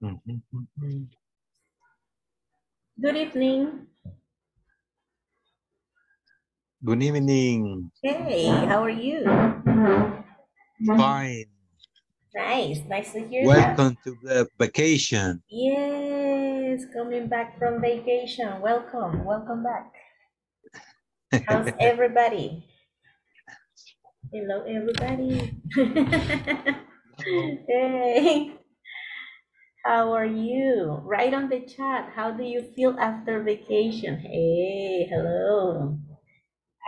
Good evening. Good evening. Hey, how are you? Fine. Nice, nice to hear that. Welcome to the vacation. Yes, coming back from vacation. Welcome, welcome back. How's everybody? Hello, everybody. hey, how are you? Write on the chat. How do you feel after vacation? Hey, hello.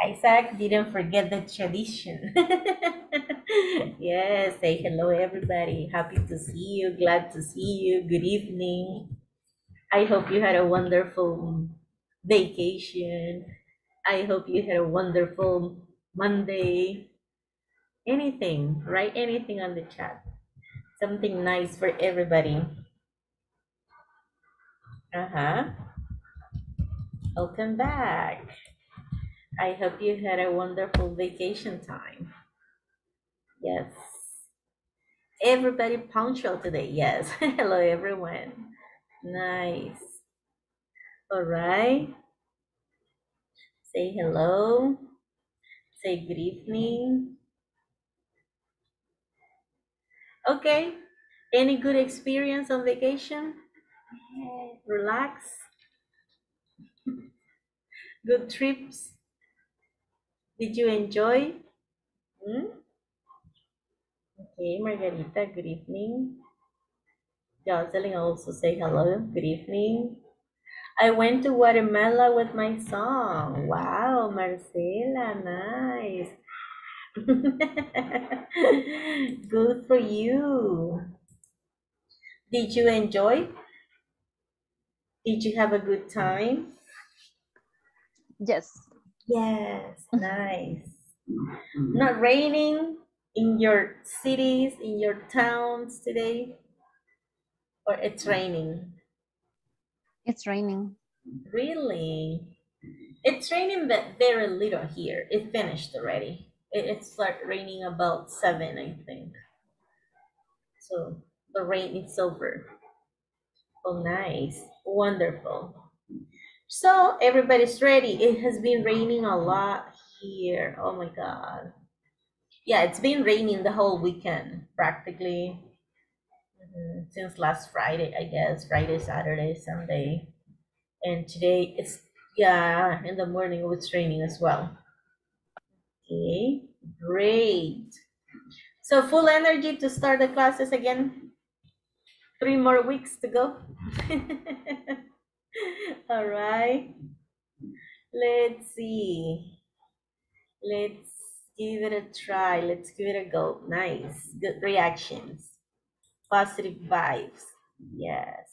Isaac didn't forget the tradition. yes, say hello, everybody. Happy to see you. Glad to see you. Good evening. I hope you had a wonderful vacation. I hope you had a wonderful Monday. Anything, write anything on the chat. Something nice for everybody. Uh huh. Welcome back. I hope you had a wonderful vacation time. Yes. Everybody punctual today. Yes. Hello, everyone. Nice. All right. Say hello. Say good evening. Okay. Any good experience on vacation? Relax. Good trips. Did you enjoy? Hmm? Okay, Margarita, good evening. Jocelyn also say hello, good evening. I went to Guatemala with my son. Wow, Marcela, nice. good for you. Did you enjoy? Did you have a good time? Yes. Yes, nice. Not raining in your cities, in your towns today? Or it's raining? It's raining. Really? It's raining but very little here. It finished already. It, it started raining about seven, I think. So the rain is over. Oh, nice. Wonderful. So everybody's ready. It has been raining a lot here. Oh my God. Yeah, it's been raining the whole weekend, practically mhm, since last Friday, I guess. Friday, Saturday, Sunday. And today it's, yeah, in the morning it was raining as well. Okay, great. So full energy to start the classes again. Three more weeks to go. All right. Let's see. Let's give it a try. Let's give it a go. Nice. Good reactions. Positive vibes. Yes.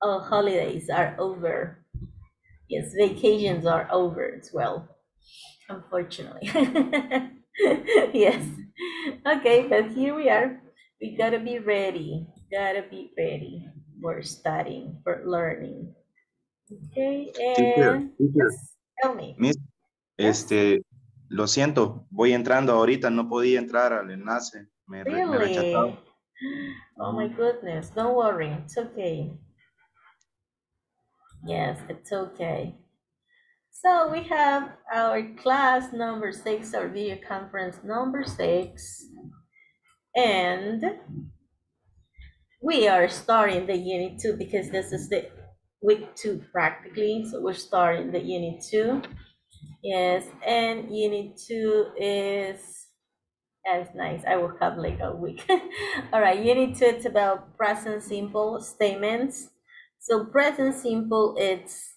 Oh, holidays are over. Yes, vacations are over as well. Unfortunately. yes. Okay, but here we are. We gotta be ready. Gotta be ready for studying, for learning. Okay, and teacher, tell me. Miss, este, lo siento, voy entrando ahorita, no podía entrar al enlace, me, re- me Really? rechazaron. Oh my um, goodness, don't worry, it's okay. Yes, it's okay. So we have our class number six, our video conference number six. And we are starting the unit two because this is the week two practically. So we're starting the unit two. Yes, and unit two is That's nice. I will have like a week. All right, unit two, it's about present simple statements. So present simple, it's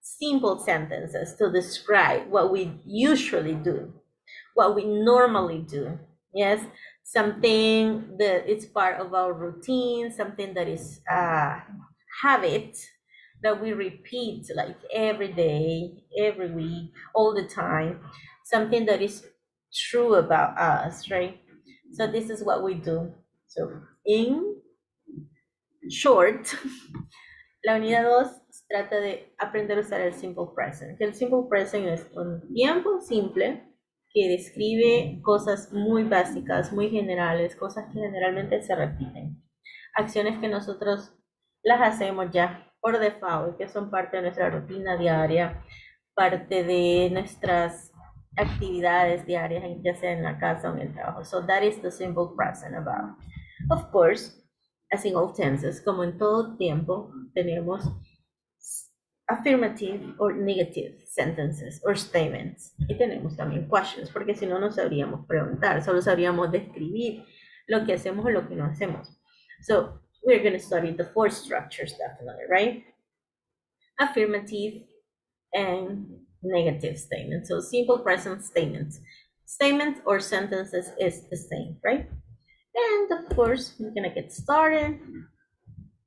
simple sentences to describe what we usually do, what we normally do. Yes, something that it's part of our routine, something that is a habit that we repeat like every day, every week, all the time, something that is true about us, right? So this is what we do. So in short, la unidad 2 trata de aprender a usar el simple present. El simple present es un tiempo simple que describe cosas muy básicas, muy generales, cosas que generalmente se repiten. acciones que nosotros las hacemos ya por default, que son parte de nuestra rutina diaria, parte de nuestras actividades diarias, ya sea en la casa o en el trabajo. So that is the simple present about. Of course, as in all tenses, como en todo tiempo, tenemos affirmative or negative sentences or statements. Y tenemos también questions, porque si no, no sabríamos preguntar, solo sabríamos describir lo que hacemos o lo que no hacemos. So, we're going to study the four structures definitely, right? Affirmative and negative statements. So, simple present statements. Statements or sentences is the same, right? And of course, we're going to get started.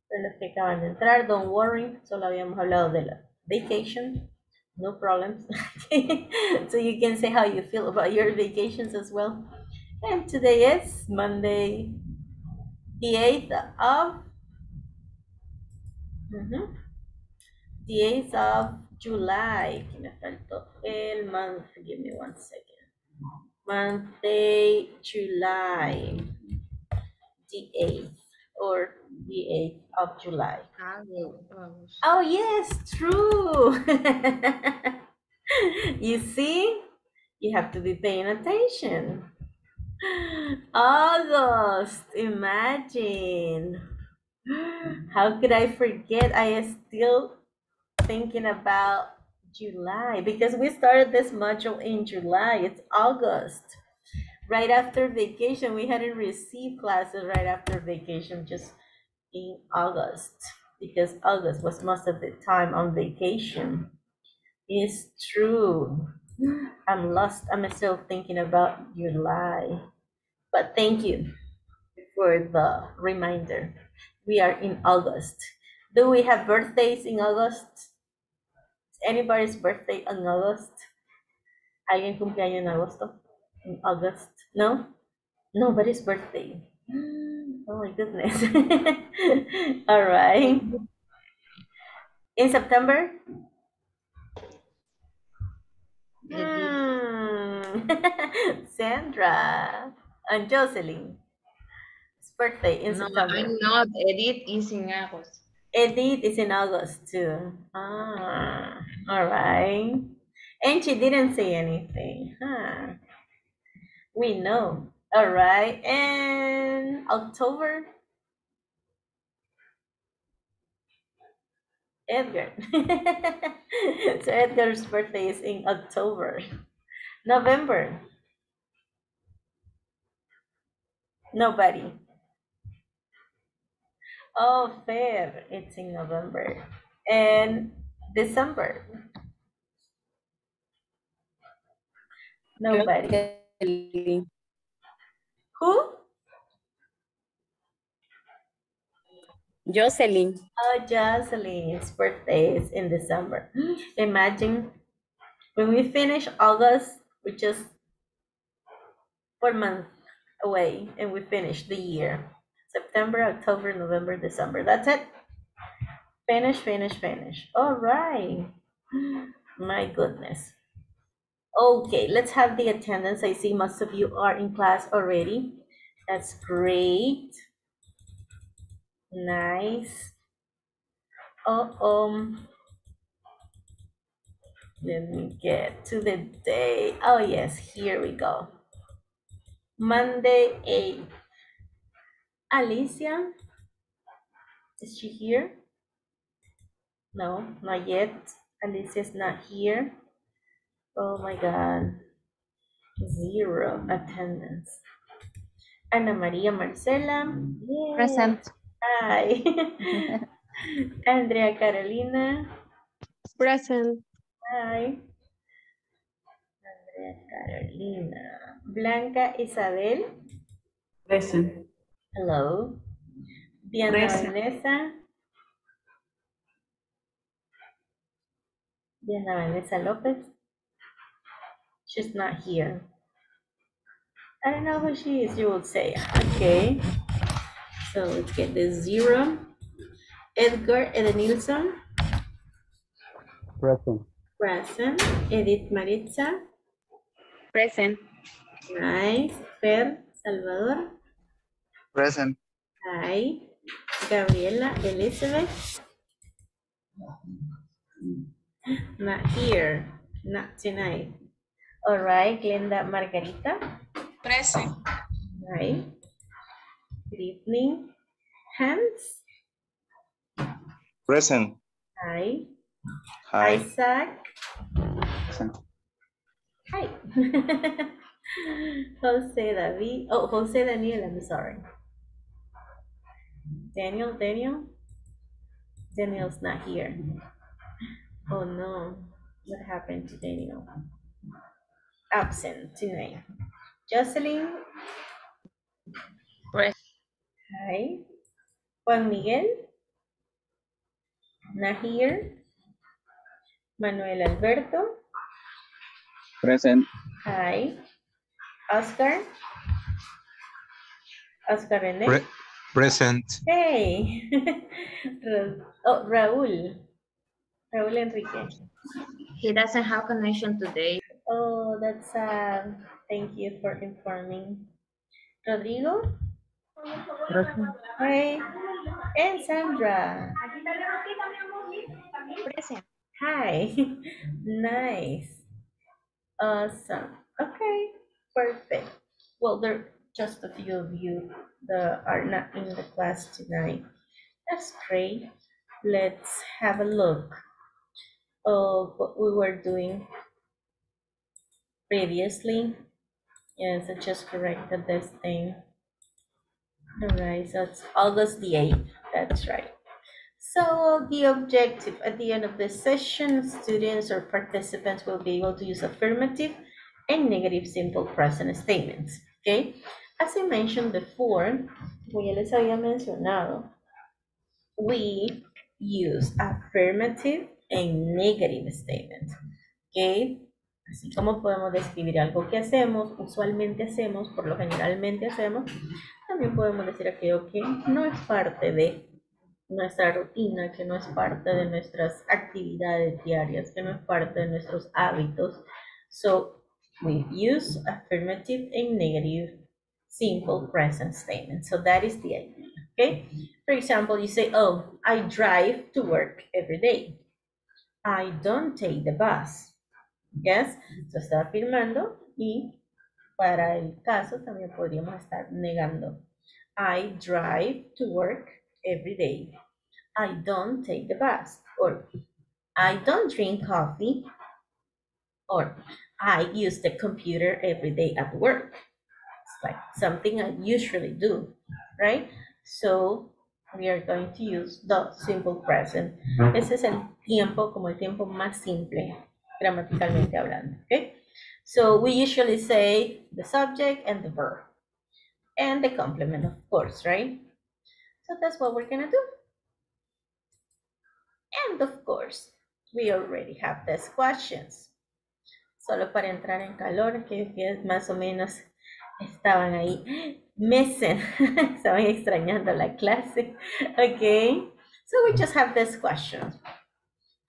De entrar, don't worry, solo habíamos hablado de la vacation, no problems. so you can say how you feel about your vacations as well. And today is Monday, the 8th of, mhm, the 8th of July. Aquí me faltó el month, give me one second. Monday, July, the 8th, or the 8th of July. Oh, yes, true. you see, you have to be paying attention. August, imagine. How could I forget? I am still thinking about July because we started this module in July. It's August. Right after vacation, we hadn't received classes right after vacation, just in August because August was most of the time on vacation. It's true. I'm lost. I'm still thinking about July. But thank you for the reminder. We are in August. Do we have birthdays in August? Is anybody's birthday in August? ¿Alguien cumpleaños en agosto? In August? No? Nobody's birthday. Oh my goodness. All right. In September? Hmm. Sandra and Jocelyn. It's birthday in No, September. I'm not. Edith is in August. Edith is in August too. Ah, all right. And she didn't say anything. Huh. We know. All right. And October. Edgar. so Edgar's birthday is in October. November. Nobody. Oh, fair. It's in November. And December. Nobody. Who? Jocelyn. Oh, Jocelyn's birthday is in December. Imagine when we finish August, we just one month away and we finish the year. September, October, November, December. That's it. Finish, finish, finish. All right. My goodness. Okay, let's have the attendance. I see most of you are in class already. That's great. Nice. Oh, um, let me get to the day. Oh, yes, here we go. Monday 8. Alicia, is she here? No, not yet. Alicia's not here. Oh my God. Zero attendance. Ana Maria Marcela. Yay. Present. Hi. Andrea Carolina. Present. Hi. Andrea Carolina. Blanca Isabel. Present. Hello. Diana Present. Vanessa. Diana Vanessa Lopez. She's not here. I don't know who she is, you would say. Okay. So let's get the zero. Edgar Edenilson. Present. Present. Edith Maritza. Present. Nice. Fer Salvador. Present. Hi. Gabriela Elizabeth. Not here, not tonight. All right, Glenda Margarita. Present. Right. Good evening. Hans. Present. Hi. Hi. Isaac. Hi. Jose David. Oh, Jose Daniel, I'm sorry. Daniel, Daniel. Daniel's not here. Oh no. What happened to Daniel? Absent tonight. Jocelyn. Present. Hi. Juan Miguel. Not here. Manuel Alberto. Present. Hi. Oscar. Oscar Rene. Pre- present. Hey. Oh, Raúl. Raúl Enrique. He doesn't have connection today. That's sad. Thank you for informing. Rodrigo. Hi. And Sandra. Present. Hi. nice. Awesome. Okay. Perfect. Well, there are just a few of you that are not in the class tonight. That's great. Let's have a look of what we were doing previously. Yes, I just corrected this thing. All right, so it's August the 8th. That's right. So the objective at the end of the session, students or participants will be able to use affirmative and negative simple present statements. Okay? As I mentioned before, como ya les había mencionado, we use affirmative and negative statements. Okay? Así como podemos describir algo que hacemos, usualmente hacemos, por lo generalmente hacemos, también podemos decir aquello que no es parte de nuestra rutina, que no es parte de nuestras actividades diarias, que no es parte de nuestros hábitos. So we use affirmative and negative simple present statements. So that is the idea. Okay. For example, you say, "Oh, I drive to work every day. I don't take the bus." Yes. So está afirmando y para el caso también podríamos estar negando. I drive to work every day. I don't take the bus. Or I don't drink coffee. Or I use the computer every day at work. It's like something I usually do, right? So we are going to use the simple present. Ese es el tiempo como el tiempo más simple, gramaticalmente hablando, okay? So we usually say the subject and the verb and the complement, of course, right? So that's what we're gonna do. And of course, we already have these questions. Solo para entrar en calor, que ustedes más o menos estaban ahí, missing, estaban extrañando la clase. Okay, so we just have this question.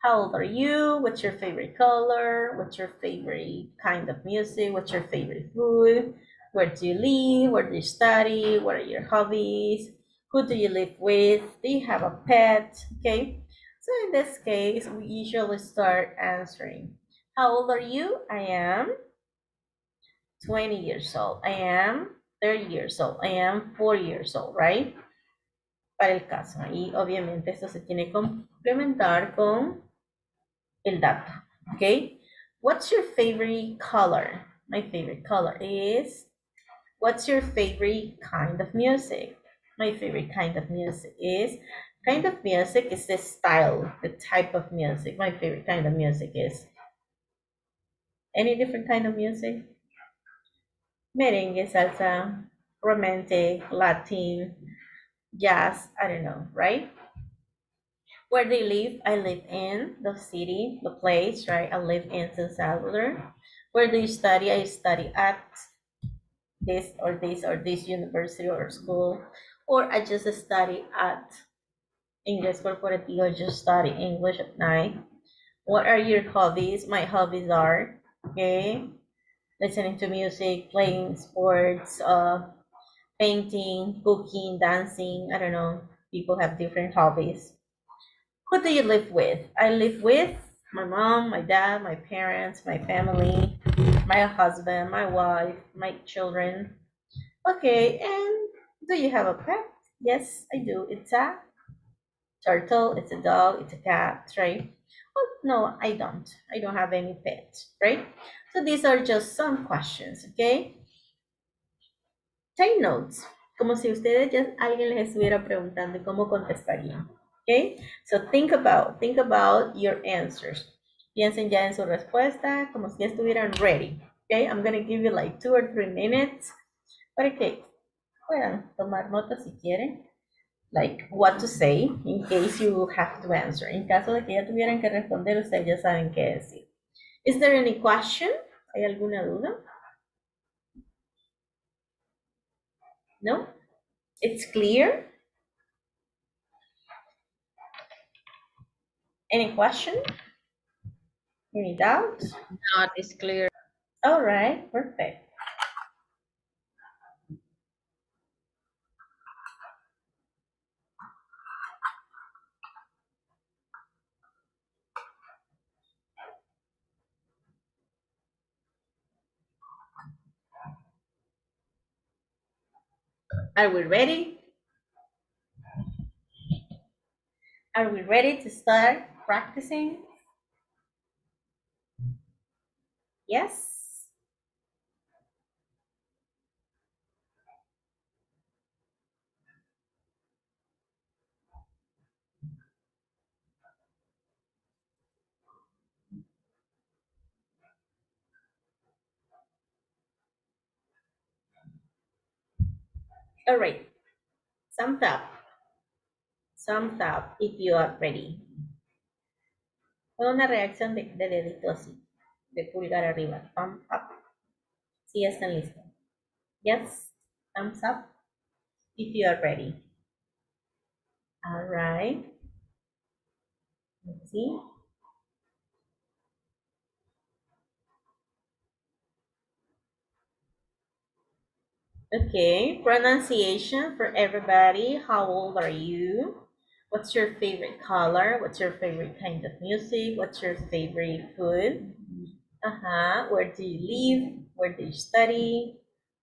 How old are you? What's your favorite color? What's your favorite kind of music? What's your favorite food? Where do you live? Where do you study? What are your hobbies? Who do you live with? Do you have a pet? Okay. So in this case, we usually start answering. How old are you? I am 20 years old. I am 30 years old. I am 40 years old, right? Para el caso. Y obviamente esto se tiene que complementar con el dato. Okay. What's your favorite color? My favorite color is. What's your favorite kind of music? My favorite kind of music is. Kind of music is the style, the type of music. My favorite kind of music is. Any different kind of music? Merengue, salsa, romantic, Latin, jazz, I don't know, right? Where they live? I live in the city, the place, right? I live in San Salvador. Where do you study? I study at this or this or this university or school. Or I just study at English Corporativo, I just study English at night. What are your hobbies? My hobbies are, okay, listening to music, playing sports, uh, painting, cooking, dancing, I don't know, People have different hobbies. Who do you live with? I live with my mom, my dad, my parents, my family, my husband, my wife, my children. Okay, and do you have a pet? Yes, I do. It's a turtle, it's a dog, it's a cat, right? Oh, no, I don't. I don't have any pet, right? So these are just some questions, okay? Take notes, como si ustedes ya alguien les estuviera preguntando cómo contestarían, okay? So think about, think about your answers. Piensen ya en su respuesta, como si estuvieran ready, okay? I'm gonna give you like two or three minutes para que puedan tomar notas si quieren like what to say in case you have to answer. En caso de que ya tuvieran que responder, ustedes ya saben qué decir. Is there any question? ¿Hay alguna duda? No? It's clear? Any question? Any doubt? Not is clear. All right, perfect. Are we ready? Are we ready to start practicing? Yes? All right. Thumbs up. Thumbs up if you are ready. Con una reacción de, de dedito así, de pulgar arriba. Thumb up. Si ya están listos. Yes. Thumbs up if you are ready. All right. Let's see. Okay, pronunciation for everybody. How old are you? What's your favorite color? What's your favorite kind of music? What's your favorite food? Uh-huh. Where do you live? Where do you study?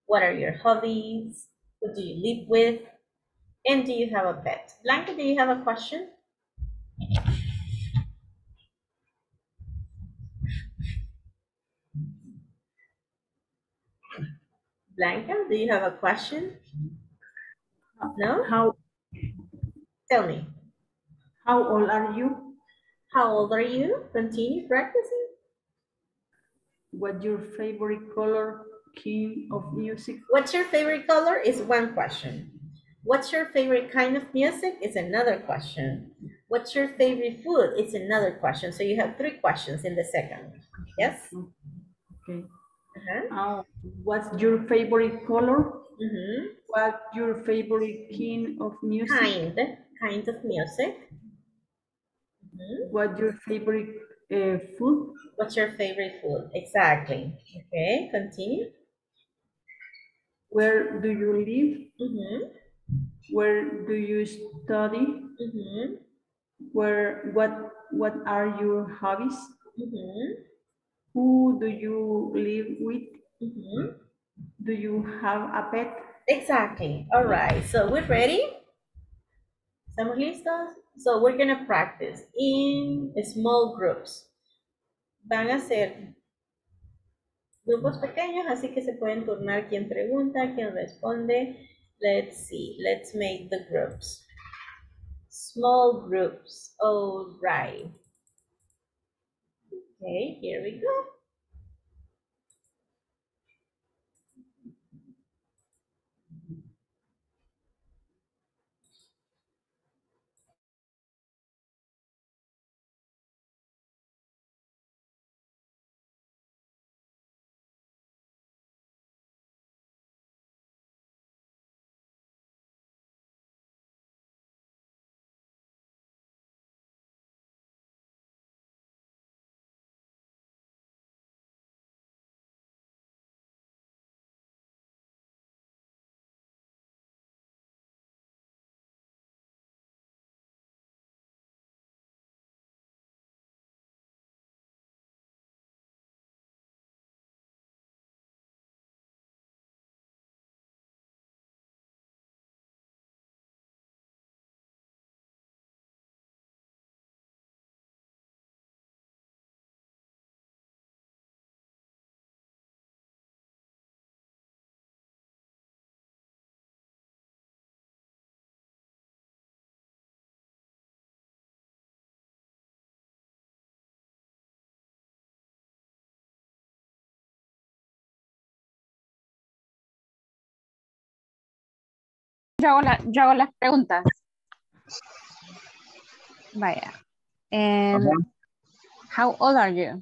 What are your hobbies? Who do you live with? And do you have a pet? Blanca, do you have a question? Blanca, do you have a question? No? How Tell me. How old are you? How old are you? Continue practicing. What's your favorite color, king of music? What's your favorite color is one question. What's your favorite kind of music is another question. What's your favorite food? It's another question. So you have three questions in the second. Yes? Okay. Uh-huh. Uh, what's your favorite color? Mm-hmm. What's your favorite king of music? Kind, kind of music. Mhm. What's your favorite uh, food? What's your favorite food? Exactly. Okay, continue. Where do you live? Mm-hmm. Where do you study? Mm-hmm. Where what what are your hobbies? Mm-hmm. Who do you live with? Mm-hmm. Do you have a pet? Exactly. All right. So we're ready. ¿Estamos listos? So we're gonna practice in small groups. Van a ser grupos pequeños, así que se pueden turnar quién pregunta, quién responde. Let's see. Let's make the groups. Small groups. All right. Okay, here we go. Yo hago, la- yo hago las preguntas. Vaya. And how old are you?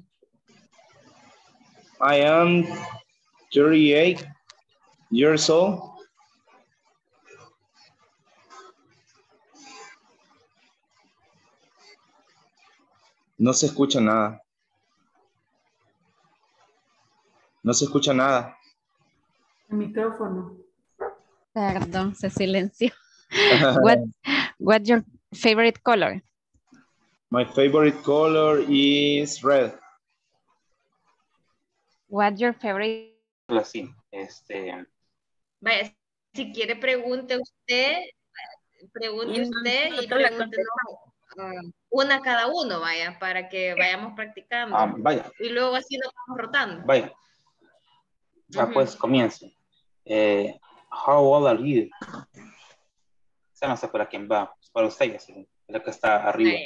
I am 38 years old. No se escucha nada. No se escucha nada. El micrófono. Perdón, se silenció. What, what's your favorite color? My favorite color is red. What's your favorite? Así, este, Vaya, si quiere pregunte usted, pregunte usted y pregúntenos ah, una cada uno, vaya, para que vayamos practicando. ah, vaya, Y luego así nos vamos rotando. vaya. Ah, pues comience. Eh, how old are you? Esa no sé para quién va, es para usted, así, la que está arriba.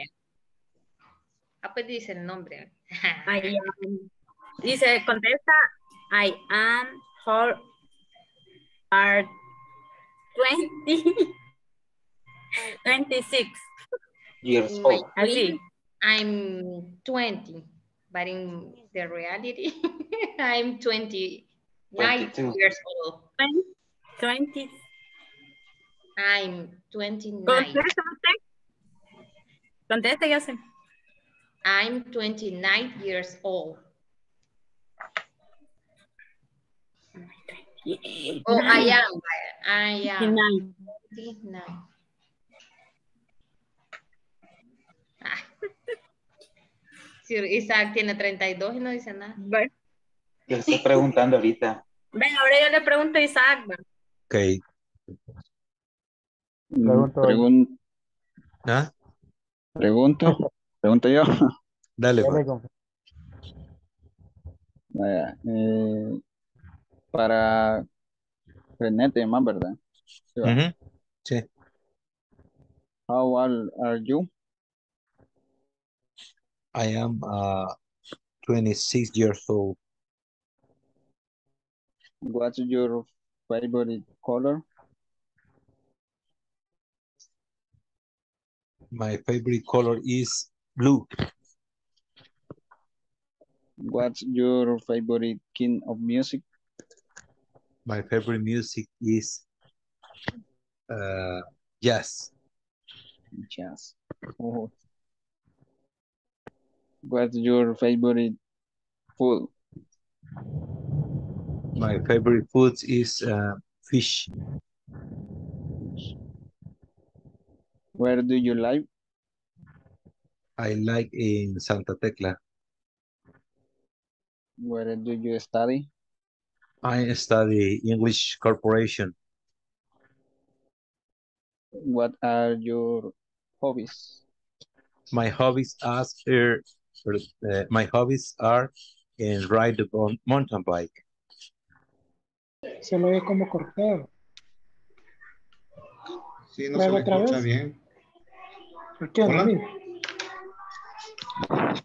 Ah, pues dice el nombre. I am- dice, contesta, I am for are 20, 26. Years old. Así. I'm 20, but in the reality, I'm 29 22. years old. 20. I'm 29. Contesta usted. Contesta, ya sé. I'm 29 years old. Oh, I am. I am 29. 29. Ah. Isaac tiene 32 y no dice nada. Bueno, Yo estoy preguntando ahorita. ven, ahora yo le pregunto a Isaac. Ok. Pregunto. Pregun- ¿Ah? pregunto. Pregunto yo. Dale, pues. Vaya, eh, para Renete más, ¿verdad? Sí. Sí. How old are you? I am uh, 26 years old. What's your favorite color? My favorite color is blue. What's your favorite kind of music? My favorite music is uh, jazz. Jazz. Oh. What's your favorite food? My favorite food is uh, fish. Where do you live? I like in Santa Tecla. Where do you study? I study English Corporation. What are your hobbies? My hobbies are uh, my hobbies are in ride the mountain bike. Se lo ve como cortado. Sí, no se otra escucha vez. bien. ¿Por qué, Hola.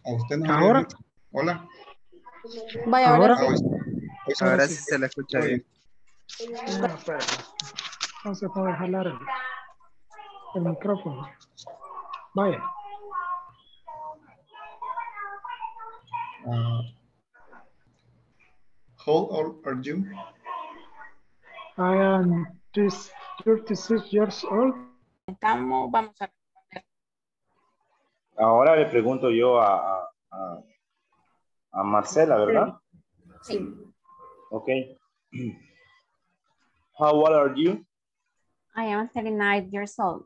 A usted no se Ahora. Hola. Vaya, Ahora. Ah, hoy- hoy se Ahora sí se le escucha bien. Ah, espera. Entonces vamos a jalar el, el micrófono. Vaya. ah, how old are you? I am this 36 years old. Estamos, vamos a Ahora le pregunto yo a, a, a- Marcela, ¿verdad? Sí. Ok. How old are you? I am 39 years old.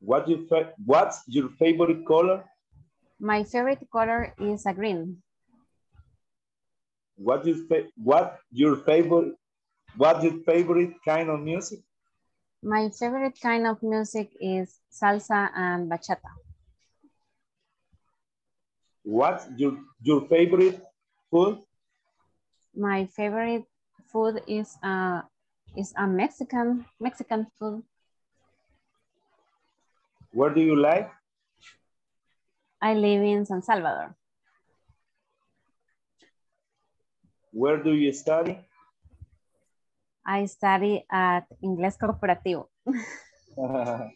What you fa- what's your favorite color? My favorite color is a green. What you what your favorite what your favorite kind of music? My favorite kind of music is salsa and bachata. What's your your favorite food? My favorite food is uh is a Mexican Mexican food. Where do you like? I live in San Salvador. Where do you study? I study at Inglés Corporativo.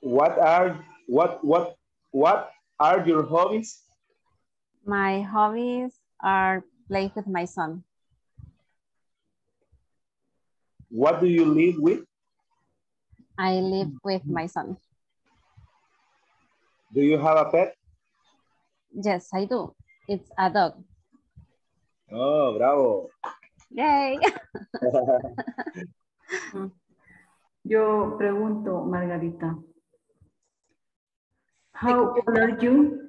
what are what what what are your hobbies? My hobbies are play with my son. What do you live with? I live with my son. Do you have a pet? Yes, I do. It's a dog. Oh, bravo. Yay. Yo pregunto, Margarita. How old are you?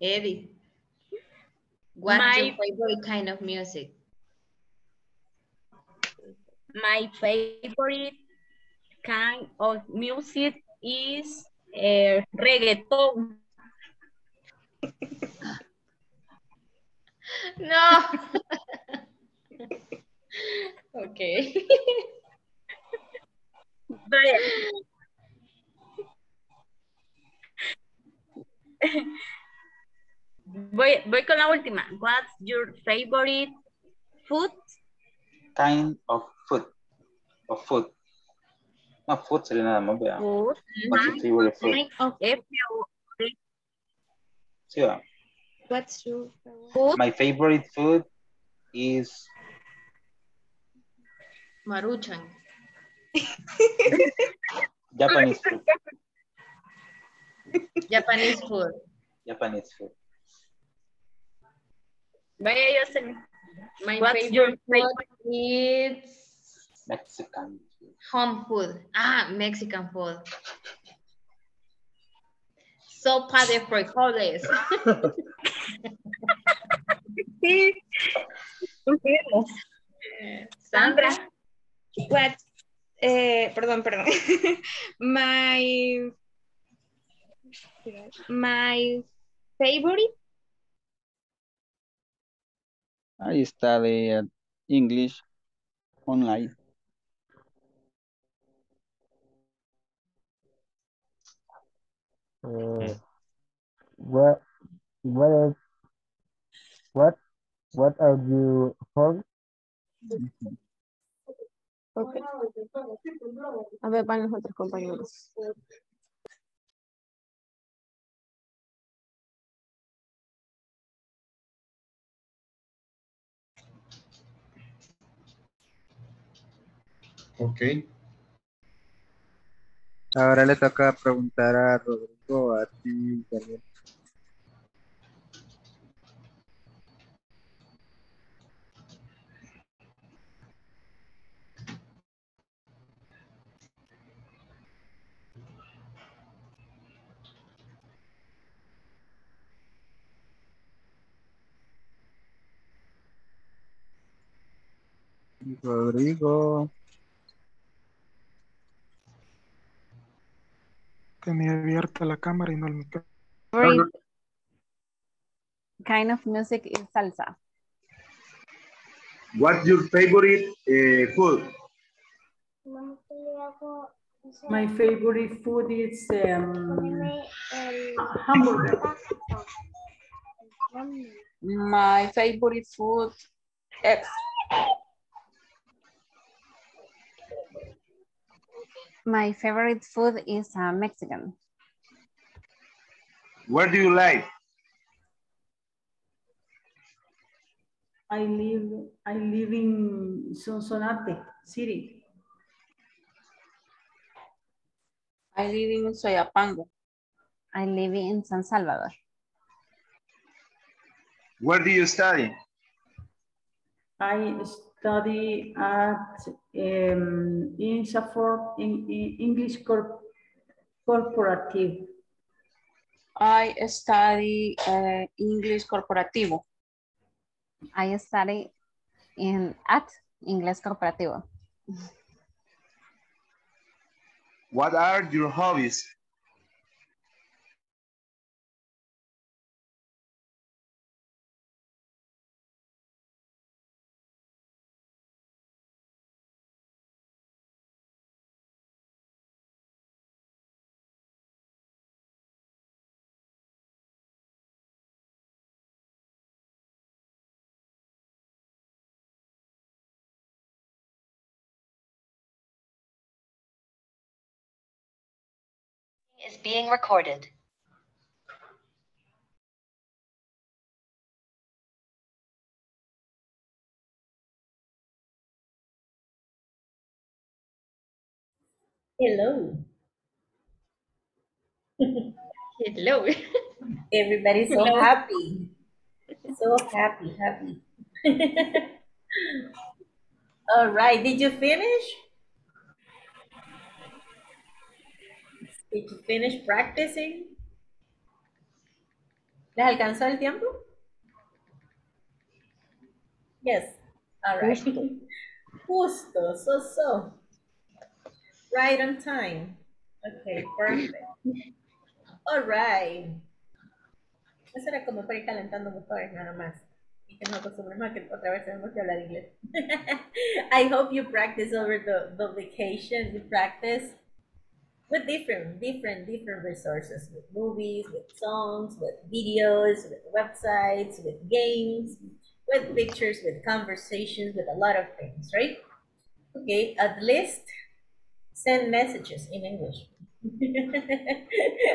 Eddie. What's My- your favorite kind of music? My favorite kind of music is uh, reggaeton. No. okay. Vaya. Voy, voy con la última. What's your favorite food? Kind of food. Of food. No, food sería nada más, vea. Food. What's your favorite food? Kind of Sí, va. What's your food? My favorite food is Maruchan. Japanese food. Japanese food. Japanese food. Vaya, Jocelyn. My What's favorite your food is Mexican food. home food. Ah, Mexican food. Sopa de frijoles. Sí. Sandra. What? Eh, perdón, perdón. my my favorite I study English online. Uh, what what are what what are you for? Ok. A ver, van los otros compañeros. Ok. Ahora le toca preguntar a Rodrigo, a ti también. Rodrigo. Tenía abierta la cámara y no el micrófono. Favorite kind of music is salsa. What's your favorite uh, food? My favorite food is um, hamburger. My favorite food eggs. My favorite food is uh, Mexican. Where do you live? I live I live in Sonsonate City. I live in Soyapango. I live in San Salvador. Where do you study? I study at um, in Safford in, in English Corp Corporative. I study uh, English Corporativo. I study in at Inglés Corporativo. What are your hobbies? Is being recorded. Hello. Hello. Everybody's so Hello. happy. So happy, happy. All right, did you finish? Did you finish practicing? ¿Les alcanzó el tiempo? Yes. All right. Justo, so, so. Right on time. Okay, perfect. All right. Eso era como para ir calentando motores nada más. Y que nos acostumbremos a que otra vez tenemos que hablar inglés. I hope you practice over the, the vacation. You practice with different, different, different resources. With movies, with songs, with videos, with websites, with games, with pictures, with conversations, with a lot of things, right? Okay, at least send messages in English.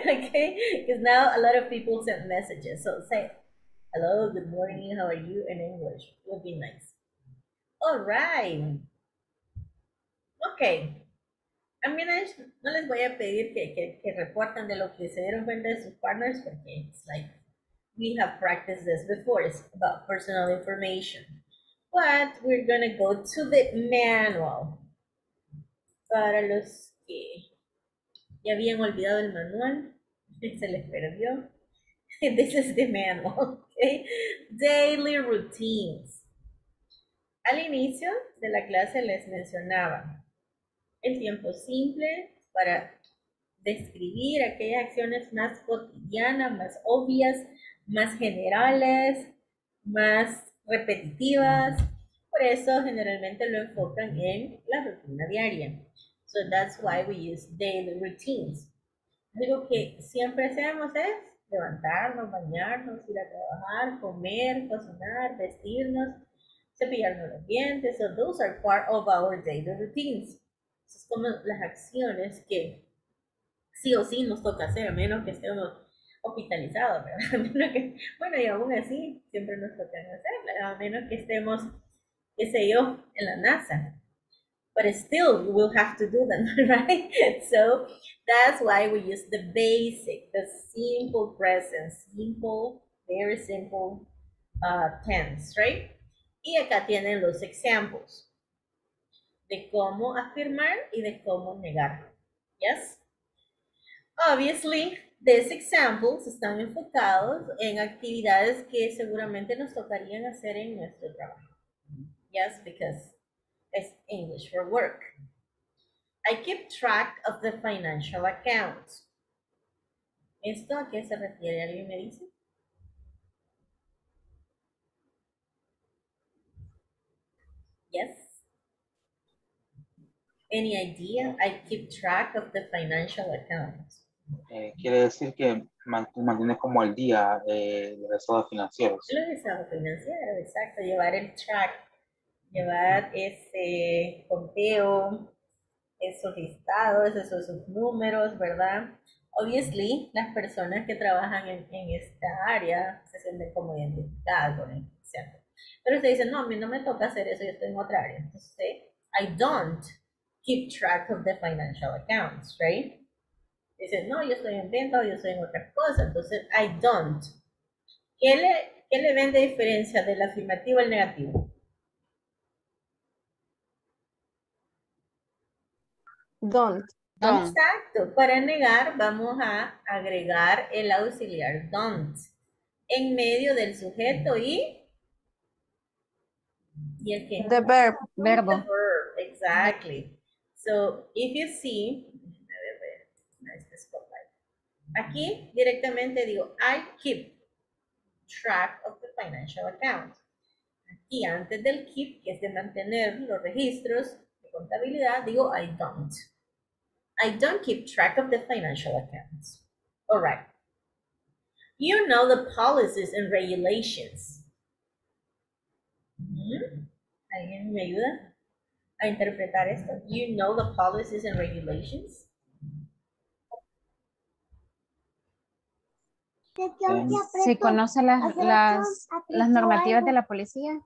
okay, because now a lot of people send messages. So say, hello, good morning, how are you in English? It Would be nice. All right. Okay. I'm gonna, no les voy a pedir que, que, que reporten de lo que se dieron cuenta de sus partners porque it's like we have practiced this before. It's about personal information. But we're gonna go to the manual. Para los que ya habían olvidado el manual, se les perdió. This is the manual, okay? Daily routines. Al inicio de la clase les mencionaba el tiempo simple para describir aquellas acciones más cotidianas, más obvias, más generales, más repetitivas. Por eso generalmente lo enfocan en la rutina diaria. So that's why we use daily routines. Algo que siempre hacemos es levantarnos, bañarnos, ir a trabajar, comer, cocinar, vestirnos, cepillarnos los dientes. So those are part of our daily routines. Es como las acciones que sí o sí nos toca hacer, a menos que estemos hospitalizados, ¿verdad? A menos que- bueno, y aún así siempre nos toca hacerlas, a menos que estemos, qué sé yo, en la NASA. But still, we will have to do them, right? So that's why we use the basic, the simple present, simple, very simple uh, tense, right? Y acá tienen los examples de cómo afirmar y de cómo negar. Yes? Obviously, these examples están enfocados en actividades que seguramente nos tocarían hacer en nuestro trabajo. Yes, because it's English for work. I keep track of the financial accounts. ¿Esto a qué se refiere? ¿Alguien me dice? Yes. Any idea? I keep track of the financial accounts. Eh, quiere decir que man- tú mantienes como al día eh, los estados financieros. Los estados financieros, exacto, llevar el track, llevar ese conteo, esos listados, esos números, ¿verdad? Obviously, las personas que trabajan en, en esta área se sienten como identificadas con example. Pero usted dice, no, a mí no me toca hacer eso, yo estoy en otra área. Entonces, I don't keep track of the financial accounts, right? Dice, no, yo estoy en venta o yo estoy en otra cosa. Entonces, I don't. ¿Qué le, qué le ven de diferencia del afirmativo al negativo? Don't. Exacto. Para negar vamos a agregar el auxiliar don't en medio del sujeto y y el que The verb. Verbo. The verb, exactly. So if you see. Aquí directamente digo I keep track of the financial account. Aquí antes del keep, que es de mantener los registros de contabilidad, digo I don't. I don't keep track of the financial accounts. All right. You know the policies and regulations. Ujú. ¿Alguien me ayuda a interpretar esto? You know the policies and regulations. Si conoce las, las, las normativas de la policía.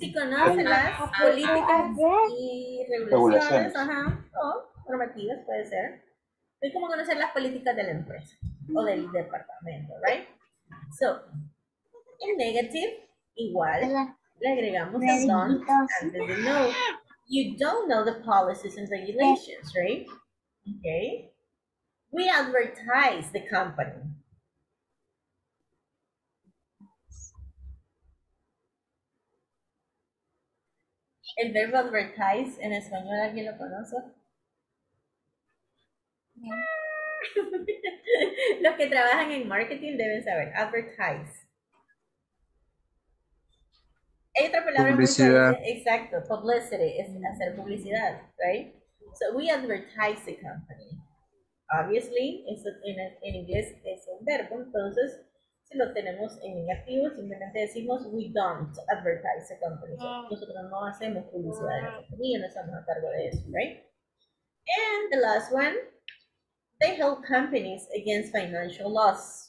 Si conoce las políticas y regulaciones, ajá, o normativas puede ser. Es como conocer las políticas de la empresa o del departamento, right? So, en negative, igual, le agregamos don't antes de know. You don't know the policies and regulations, right? Okay. We advertise the company. El verbo advertise en español, ¿alguien lo conoce? Los que trabajan en marketing deben saber. Advertise. Hay otra palabra Publicidad. parecida- Exacto, publicity es hacer publicidad, right? So we advertise the company. Obviously, eso en, en inglés es un verbo, entonces si lo tenemos en negativo, simplemente decimos we don't advertise the company. So, ah. nosotros no hacemos publicidad de la ah. compañía, no estamos a cargo de eso, right? And the last one, they help companies against financial loss.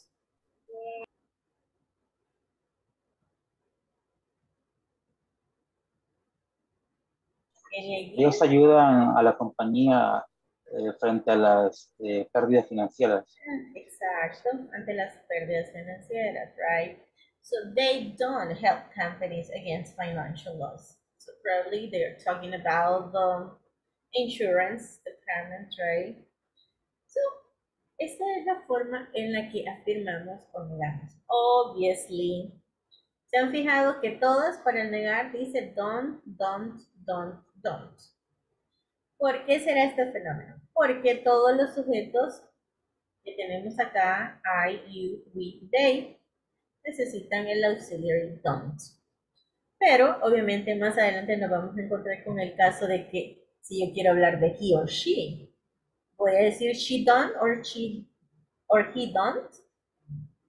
Ellos ayudan a la compañía eh, frente a las eh, pérdidas financieras. Exacto, ante las pérdidas financieras, right? So they don't help companies against financial loss. So probably they're talking about the insurance, the payment, right? So, esta es la forma en la que afirmamos o negamos. Obviously. ¿Se han fijado que todas para negar dice don't, don't, don't, don't? ¿Por qué será este fenómeno? Porque todos los sujetos que tenemos acá, I, you, we, they, necesitan el auxiliary don't. Pero obviamente más adelante nos vamos a encontrar con el caso de que si yo quiero hablar de he or she, voy a decir she done or she or he don't.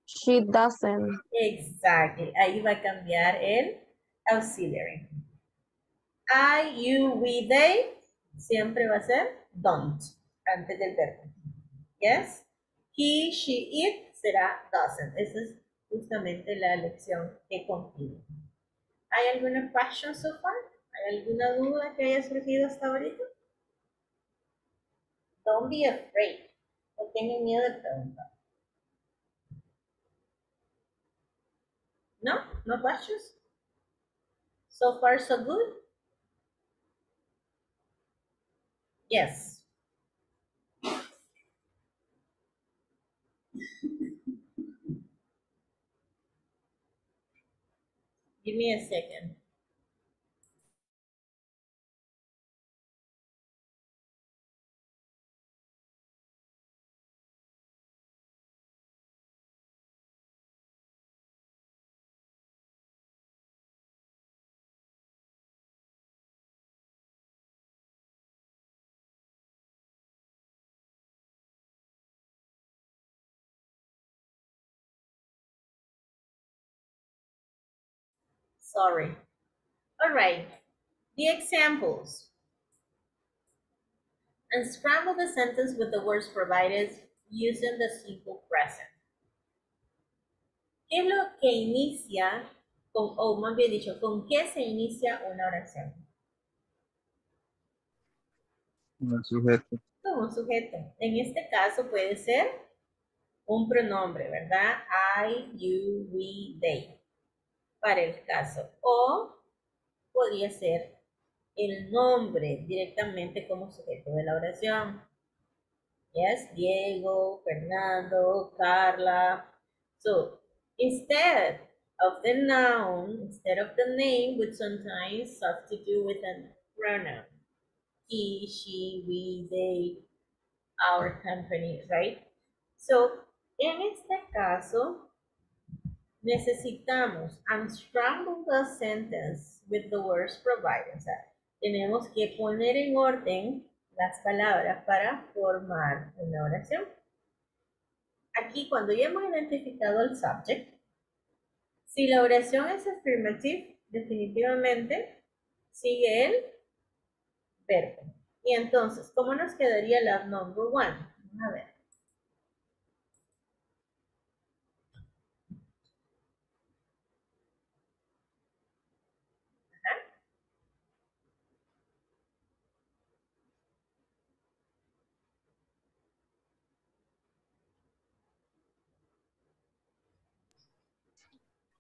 She doesn't. Exactly. Ahí va a cambiar el auxiliary. I, you, we, they siempre va a ser don't antes del verbo. Yes? He, she, it será doesn't. Esa es justamente la lección que concluye. ¿Hay alguna question so far? ¿Hay alguna duda que haya surgido hasta ahorita? Don't be afraid. No tengan miedo de preguntar. No? No questions? So far, so good? Yes. Give me a second. Sorry. All right. The examples. Unscramble the sentence with the words provided using the simple present. ¿Qué es lo que inicia con, o más bien dicho, con qué se inicia una oración? Un sujeto. Con un sujeto. En este caso puede ser un pronombre, ¿verdad? I, you, we, they. Para el caso. O podría ser el nombre directamente como sujeto de la oración. Yes, Diego, Fernando, Carla. So, instead of the noun, instead of the name, we sometimes substitute with a pronoun. He, she, we, they, our company, right? So, en este caso, necesitamos unscramble the sentence with the words provided. O sea, tenemos que poner en orden las palabras para formar una oración. Aquí, cuando ya hemos identificado el subject, si la oración es affirmative, definitivamente sigue el verbo. Y entonces, ¿cómo nos quedaría la number one? A ver.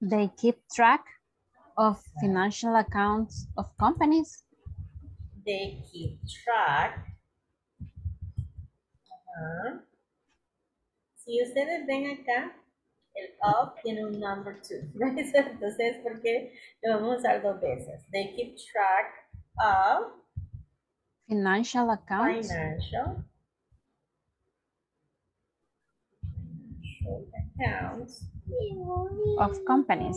They keep track of financial accounts of companies. They keep track. Ajá. Si ustedes ven acá, el of tiene un number two. Entonces, ¿por qué lo vamos a usar dos veces? They keep track of Financial accounts financial financial accounts of companies.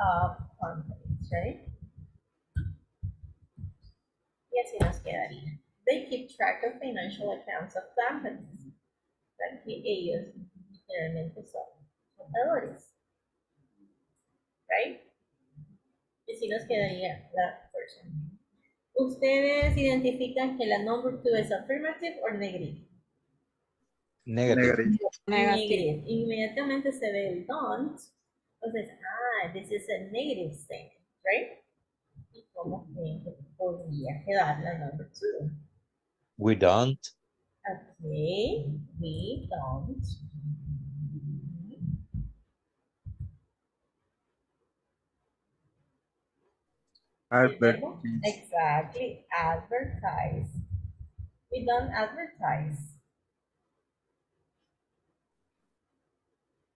of companies, right? Y así nos quedaría. They keep track of financial accounts of companies. Ellos generalmente son contadores. Right? Y así nos quedaría la person. ¿Ustedes identifican que la number two es affirmative o negative? Negative. Negative. Inmediatamente se ve el don't. Entonces, ah, this is a negative statement, right? ¿Y cómo creen que podría quedar la number two? We don't. Okay, we don't. Albert. Exactly, advertise. We don't advertise.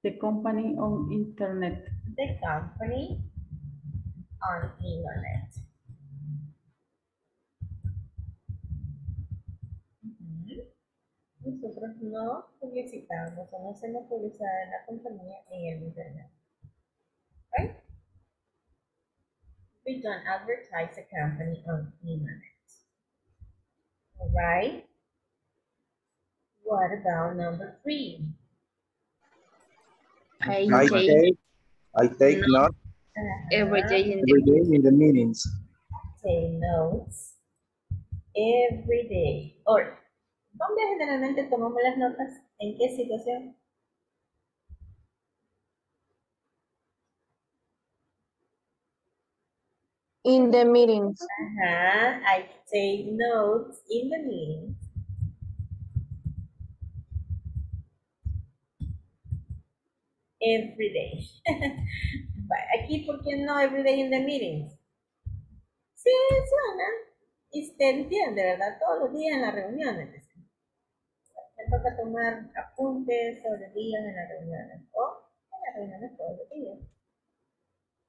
The company on internet. The company on internet. Ujú. Nosotros no publicitamos o no hacemos publicidad de la compañía en el internet. Right? We don't advertise the company on internet. Alright? What about number three? I I take take, I take No. notes every day in every the day in the meetings. Take notes every day. Or, ¿dónde generalmente tomamos las notas? ¿En qué situación? In the meetings. Ajá, I take notes in the meeting. Every day. Aquí, ¿por qué no every day in the meetings? Sí, suena. Y se entiende, ¿verdad? Todos los días en las reuniones. Me toca tomar apuntes sobre días en las reuniones. O en las reuniones todos los días.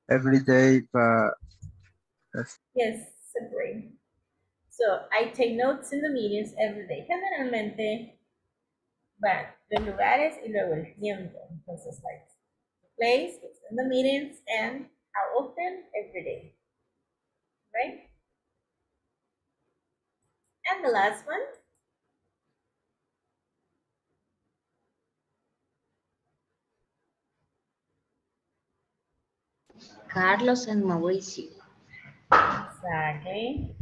Every day, but Yes, separate. So I take notes in the meetings every day. Generalmente, bueno, los lugares y luego el tiempo. Entonces, like, the place, it's in the meetings, and how often? Every day. Right? And the last one, Carlos and Mauricio. exactly.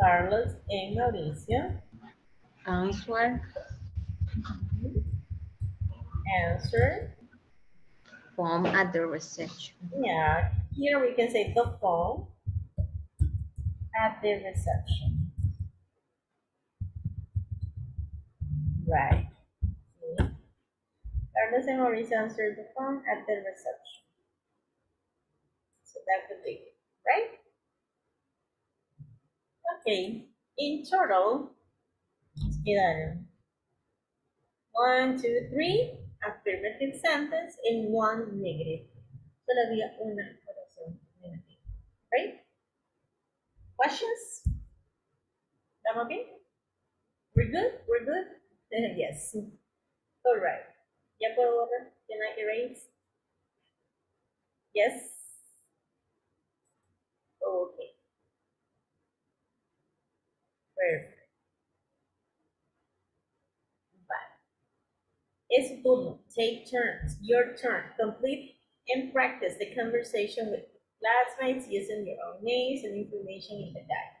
Carlos and Mauricio. Answer. Answer. Phone at the reception. Yeah, here we can say the phone at the reception. Right. See? Carlos and Mauricio answered the phone at the reception. So that would be, right? Okay, in total, quedaron one, two, three affirmative sentence and one negative. Solo había una oración negativa, right? Questions? ¿Estamos bien? We're good? We're good? yes. All right. ¿Ya puedo borrar? Can I erase? Yes. Okay. Perfect. Es su turno. Take turns. Your turn. Complete and practice the conversation with classmates using your own names and information in the guide.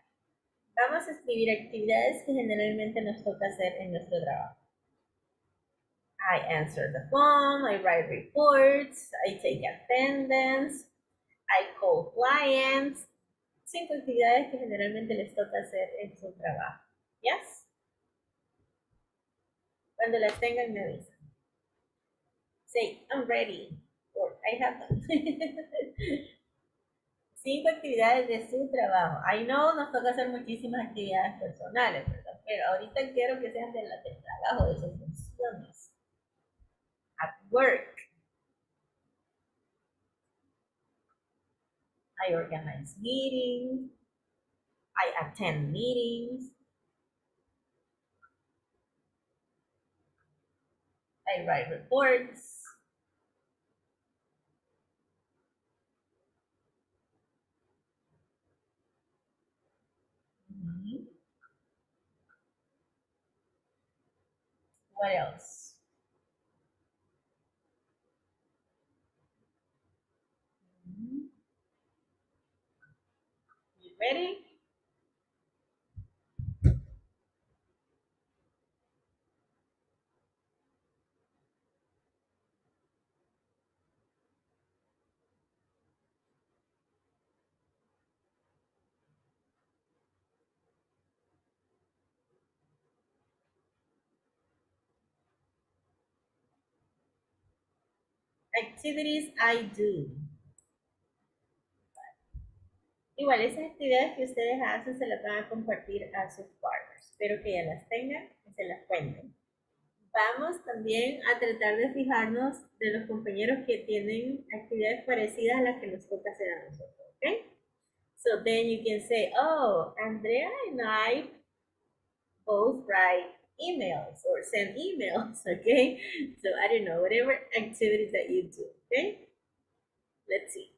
Vamos a escribir actividades que generalmente nos toca hacer en nuestro trabajo. I answer the phone, I write reports, I take attendance, I call clients. Cinco actividades que generalmente les toca hacer en su trabajo. Yes? Cuando las tengan me avisan. Say, I'm ready. Or I have. Cinco actividades de su trabajo. I know nos toca hacer muchísimas actividades personales, ¿verdad? Pero ahorita quiero que sean de del trabajo, de sus funciones. At work. I organize meetings. I attend meetings. I write reports. What else? Mhm. You ready? Activities I do. Igual esas actividades que ustedes hacen se las van a compartir a sus partners. Espero que ya las tengan y se las cuenten. Vamos también a tratar de fijarnos de los compañeros que tienen actividades parecidas a las que nos toca hacer a nosotros, ¿ok? So then you can say, oh, Andrea and I both write emails or send emails, okay? So I don't know, whatever activities that you do, okay? Let's see.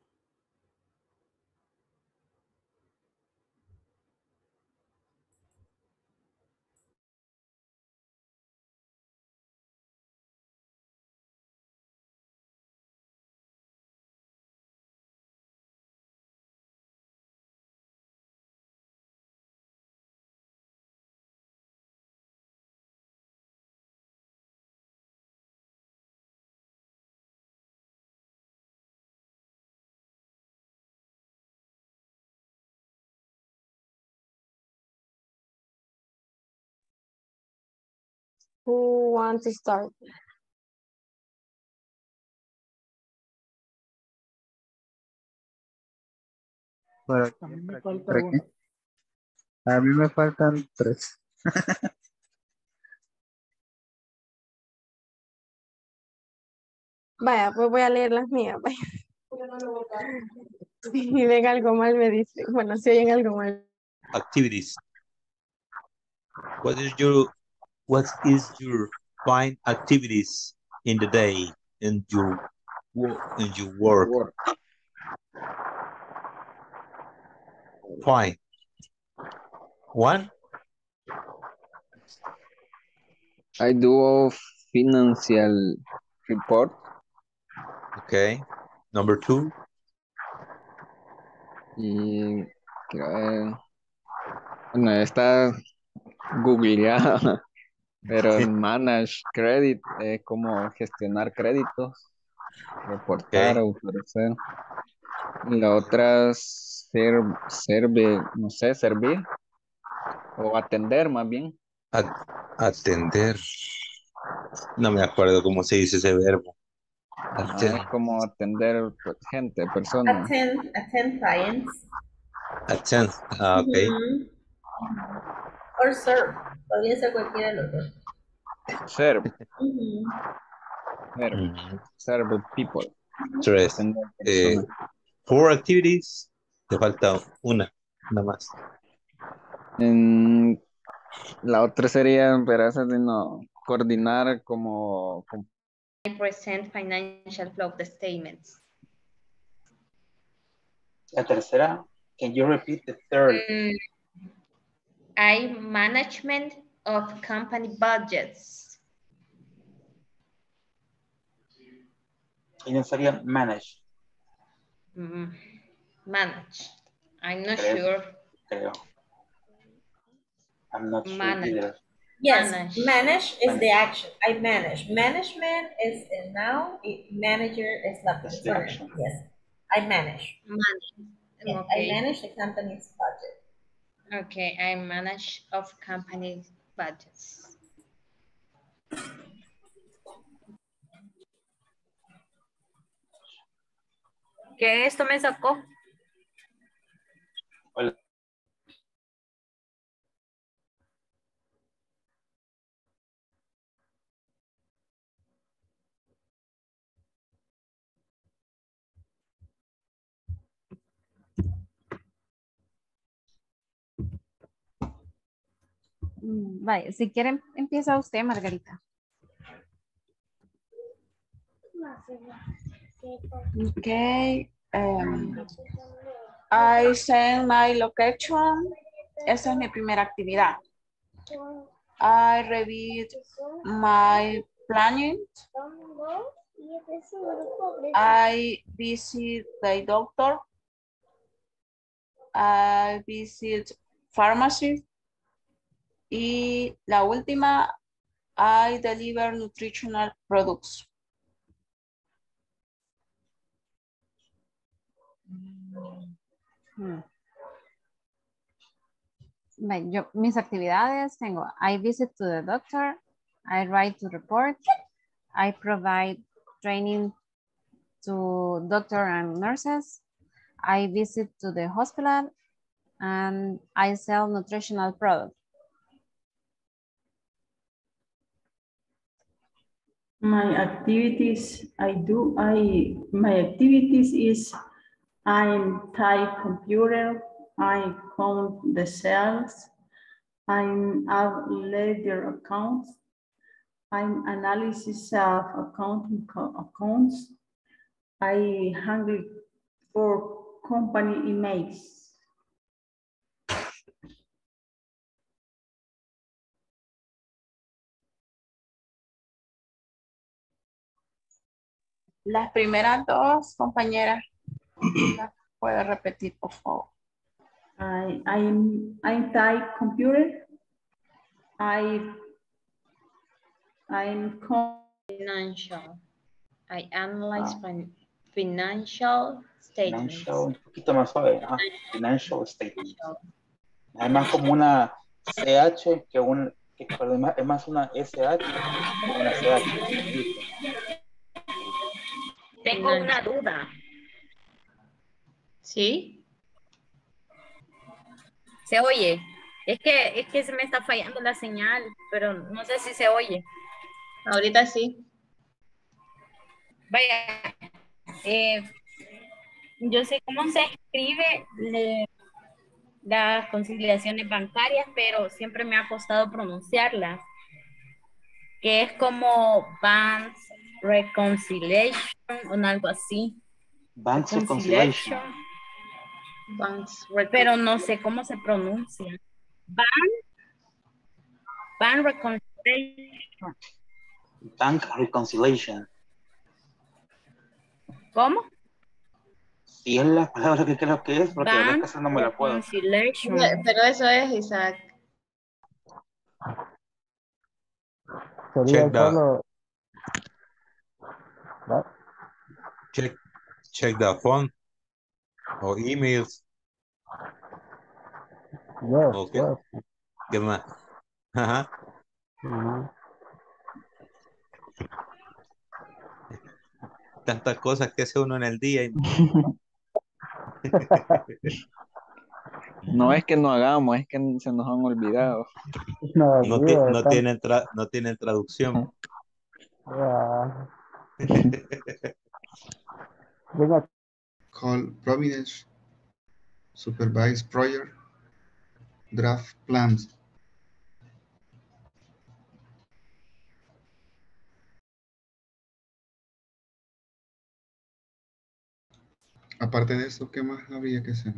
Who wants to start? Por A mí me falta por aquí. uno. A mí me faltan tres. Vaya, pues voy a leer las mías. Vaya. Si ven algo mal, me dicen. Bueno, si oyen algo mal. Activities. What is your what is your fine activities in the day in your work in your work? Fine. One. I do a financial report. Okay. Number two. Y creo, bueno, está googleada, pero en manage credit, eh, como gestionar créditos, reportar, autorizar. Y la otra es ser, serve, no sé, servir o atender más bien. At- atender. No me acuerdo cómo se dice ese verbo. Atend. es como atender gente, personas. Attend, attend clients. Attend. Ah, okay. Ujú. Or serve. Podría ser cualquiera de los dos. Serve, serve, serve people. Tres. Eh, four activities. Te falta una, nada más. En- la otra sería, verás, de no coordinar como, como I present financial flow statements. La tercera, can you repeat the third? Mm, I management of company budgets. Y no sería manage, Mm, manage. I'm not Creo. sure. creo. I'm not sure Manage. either. Yes, Manage. manage is the action. I manage. Management is a noun. Manager is not the It's the action. Yes, I manage. Manage. Yes, I manage the company's budget. Okay, I manage of company budgets. Que esto me sacó. Vaya, si quieren, empieza usted, Margarita. Okay. um, I send my location. Esa es mi primera actividad. I reviewed my planning. I visit the doctor. I visit pharmacy. Y la última, I deliver nutritional products. Hmm. Mis actividades tengo, I visit to the doctor, I write to report, I provide training to doctor and nurses, I visit to the hospital, and I sell nutritional products. My activities I do, I, my activities is I'm type computer, I count the cells, I'm add ledger accounts, I'm analysis of accounting accounts, I handle for company emails. Las primeras dos, compañeras, las puede repetir, por favor. I, I'm, I type computer. I, I'm Financial. I analyze fin- financial statements. Financial, un poquito más suave. ajá, Financial statement. Es más como una CH que un, que, perdón, es más- es más una SH que una CH. Tengo una duda. ¿Sí? ¿Se oye? Es que, es que se me está fallando la señal, pero no sé si se oye. Ahorita sí. Vaya, eh, yo sé cómo se escribe le- las conciliaciones bancarias, pero siempre me ha costado pronunciarlas. Que es como Bank Reconciliation o algo así. Banks Reconciliation. Banks Pero no sé cómo se pronuncia. Ban, Ban Reconciliation. Bank Reconciliation. ¿Cómo? Si es la palabra que creo que es, porque que esa no me la puedo. Reconciliation. Pero eso es, Isaac. Sería solo. Check, check the phone or emails. Yes, Ok. yes. ¿Qué más? Ajá. Tantas cosas que hace uno en el día. y- No es que no hagamos, es que se nos han olvidado. No, No, no tienen tra- no tienen traducción. Ah, venga, Call Providence. Supervise project. Draft plans. Aparte de eso, ¿qué más habría que hacer?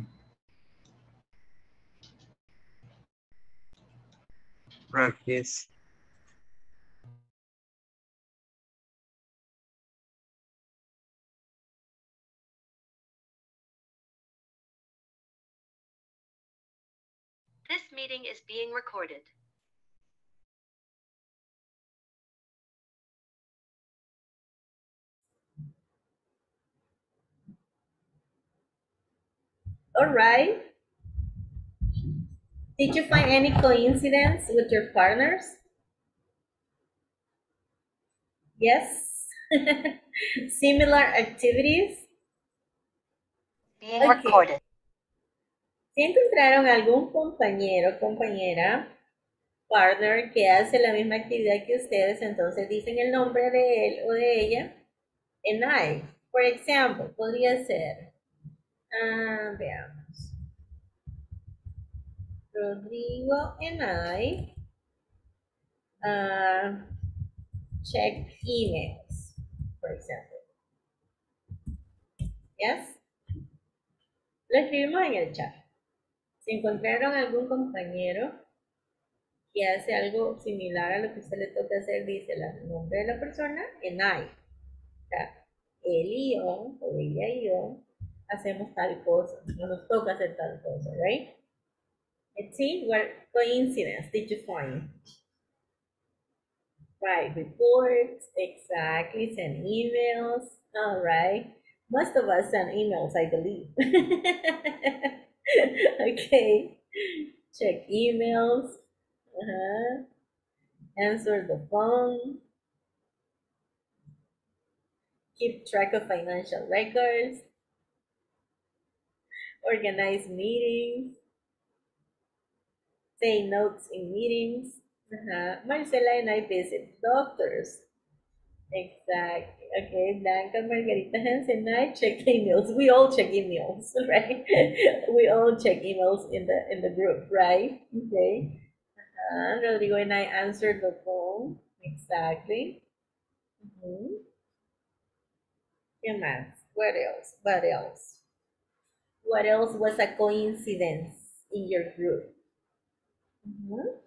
Practice. Meeting is being recorded. All right. Did you find any coincidence with your partners? Yes. Similar activities? being Okay. recorded. Si encontraron algún compañero, compañera, partner que hace la misma actividad que ustedes, entonces dicen el nombre de él o de ella en I. Por ejemplo, podría ser, ah, veamos, Rodrigo and I ah, check emails, for example. Yes? Lo escribimos en el chat. Si encontraron algún compañero que hace algo similar a lo que usted le toca hacer, dice el nombre de la persona en I. O sea, y yo, o ella yo, hacemos tal cosa. No nos toca hacer tal cosa, right? Let's see, what coincidence did you find? Right, reports, exactly, send emails, all right. Most of us send emails, I believe. okay, check emails, uh-huh. answer the phone, keep track of financial records, organize meetings, say notes in meetings. Uh-huh. Marcela and I visit doctors. Exactly. Okay, Blanca, Margarita, Hans, and I check emails. We all check emails, right? we all check emails in the in the group, right? Okay. Uh, Rodrigo and I answered the phone. Exactly. Mhm. ¿Qué más? What else? What else? What else was a coincidence in your group? Ujú.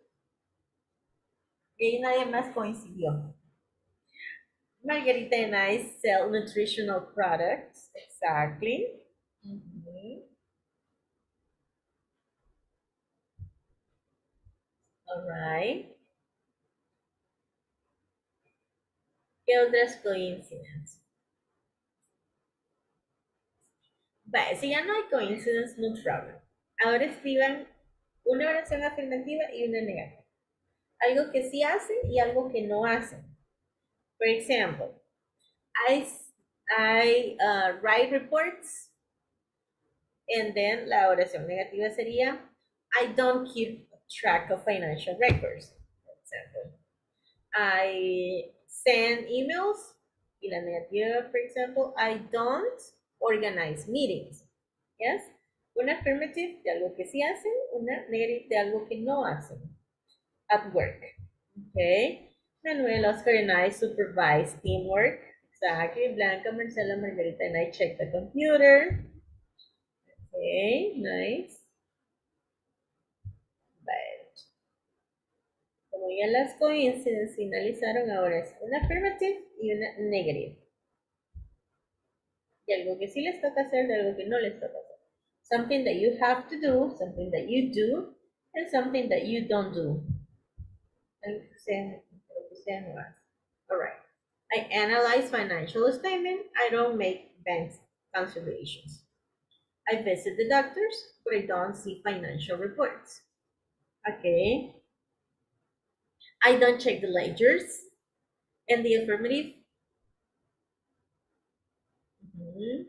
Y ahí nadie más coincidió. Margarita and I sell nutritional products. Exactly. Mhm. All right. ¿Qué otras coincidencias? Vale, si ya no hay coincidence, no problem. Ahora escriban una oración afirmativa y una negativa. Algo que sí hacen y algo que no hacen. For example, I uh, write reports and then la oración negativa sería I don't keep track of financial records. For example, I send emails y la negativa, for example, I don't organize meetings. Yes? Una affirmative de algo que sí hacen, una negative de algo que no hacen. At work. Okay. Manuel, Oscar, and I supervise teamwork. Exactly. Blanca, Marcela, Margarita, and I check the computer. Okay, nice. Right. Como ya las coincidencias finalizaron, ahora es una affirmative y una negative. De algo que sí les toca hacer, de algo que no les toca hacer. Something that you have to do, something that you do, and something that you don't do. Algo no hace. All right. I analyze financial statement. I don't make bank conciliations. I visit the doctors, but I don't see financial reports. Okay. I don't check the ledgers. And the affirmative. Mhm.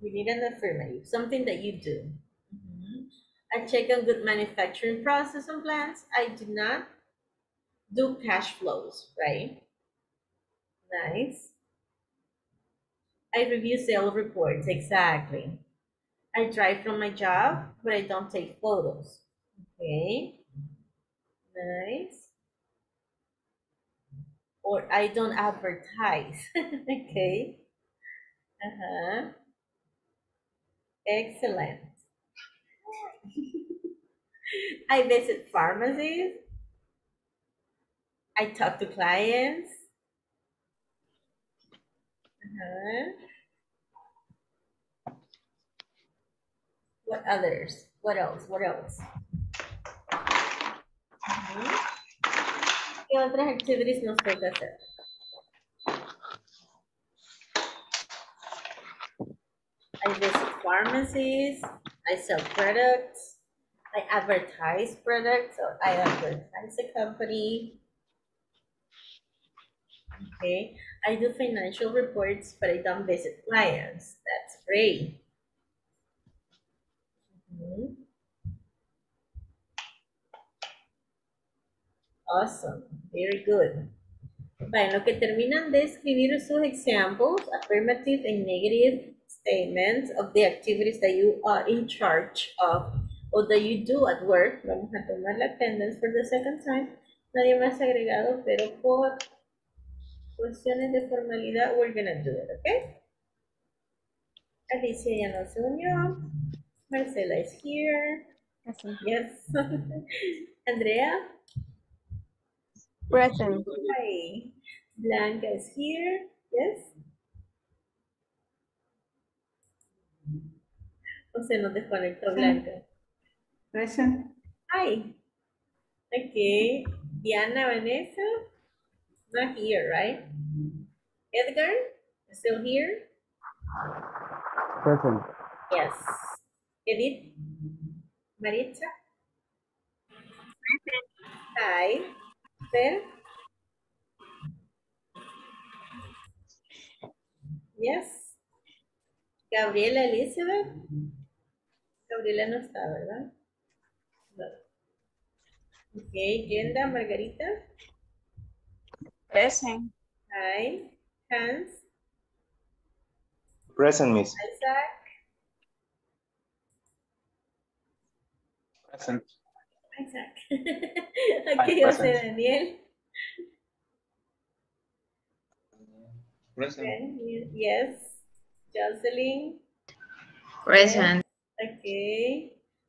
We need an affirmative, something that you do. I check on good manufacturing process and plans. I do not do cash flows, right? Nice. I review sales reports, exactly. I drive from my job, but I don't take photos. Okay. Nice. Or I don't advertise. okay. Uh-huh. Excellent. I visit pharmacies. I talk to clients. Uh-huh. What others? What else? What else? Ujú. ¿Qué otras activities nos toca hacer? I visit pharmacies. I sell products. I advertise products. So I advertise a company. Okay, I do financial reports, but I don't visit clients. That's great. Mhm. Awesome, very good. Bueno, que terminan de escribir sus examples, affirmative and negative statements of the activities that you are in charge of or that you do at work. Vamos a tomar la attendance for the second time. Nadie más agregado, pero por cuestiones de formalidad, we're gonna do it, okay? Alicia ya no se unió. Marcela is here. Yes. Andrea? Present. Hi. Blanca is here. Yes. O se nos desconectó Blanca. Present. Hi. Okay. Diana, Vanessa? Not here, right? Edgar? Still here? Present. Yes. Edith? Maritza? Hi. Fer? Yes. Gabriela Elizabeth? Gabriela no está, ¿verdad? No. Ok, Glenda, Margarita. Present. Hi. Hans, Present, Miss. Isaac, Present. Isaac. Aquí José present. Daniel. Present. Okay, Yes. Jocelyn. Present. Ok.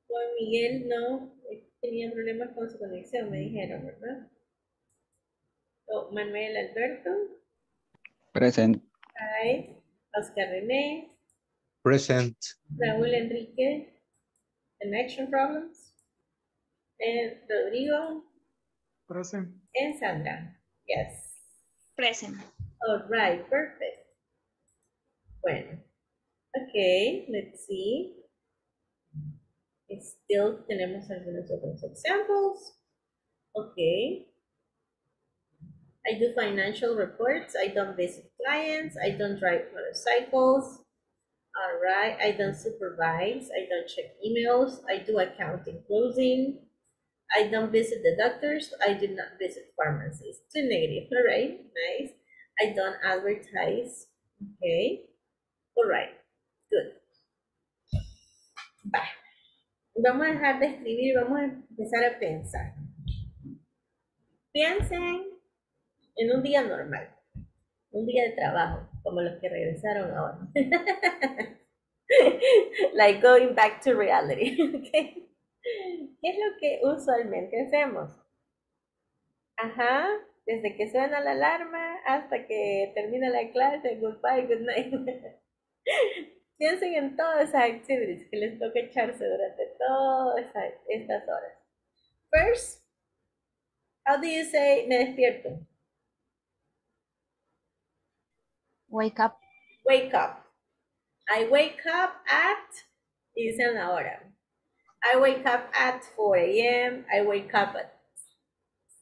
Juan Miguel no. Tenía problemas con su conexión, me dijeron, ¿verdad? Oh, Manuel Alberto. Present. Hi. Oscar René. Present. Raúl Enrique. Connection problems. And Rodrigo. Present. And Sandra. Yes. Present. All right, perfect. Bueno. Okay, let's see. Still tenemos algunos otros examples. Okay. I do financial reports. I don't visit clients. I don't drive motorcycles. All right. I don't supervise. I don't check emails. I do accounting closing. I don't visit the doctors. I do not visit pharmacies. Two negative. All right. Nice. I don't advertise. Okay. All right. Good. Bye. Vamos a dejar de escribir, vamos a empezar a pensar. Piensen en un día normal, un día de trabajo, como los que regresaron ahora. like going back to reality. ¿Qué es lo que usualmente hacemos? Ajá, desde que suena la alarma hasta que termina la clase, goodbye, good night. Piensen en todas esas activities que les toca echarse durante todas estas horas. First, how do you say me despierto? Wake up. Wake up. I wake up at, dicen la hora. I wake up at 4 a.m. I wake up at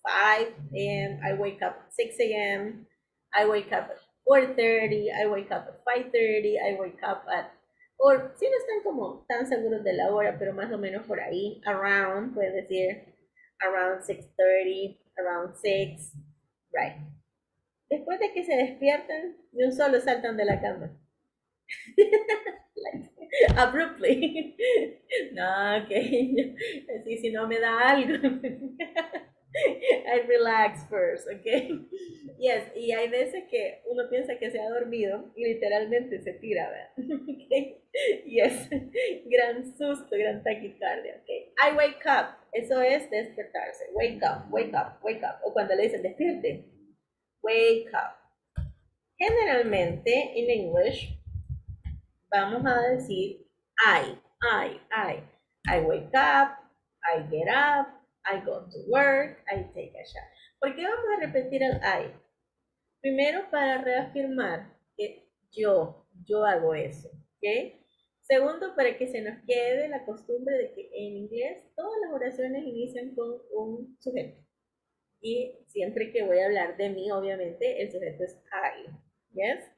5 a.m. I wake up at 6 a.m. I wake up at 4.30. I wake up at 5.30. I wake up at, or si no están como tan seguros de la hora, pero más o menos por ahí, around, puede decir, around 6.30, around 6, right. Después de que se despiertan, de un solo saltan de la cama. Abruptly. No, ok. Así si no me da algo. I relax first, ok. Yes, y hay veces que uno piensa que se ha dormido y literalmente se tira, ¿verdad? Ok. Yes. Gran susto, gran taquicardia, ok. I wake up. Eso es despertarse. Wake up, wake up, wake up. O cuando le dicen despierte. Wake up. Generalmente, en English, vamos a decir I, I, I. I wake up, I get up, I go to work, I take a shower. ¿Por qué vamos a repetir el I? Primero, para reafirmar que yo, yo hago eso, ¿ok? Segundo, para que se nos quede la costumbre de que en inglés todas las oraciones inician con un sujeto. Y siempre que voy a hablar de mí, obviamente, el sujeto es I. Yes?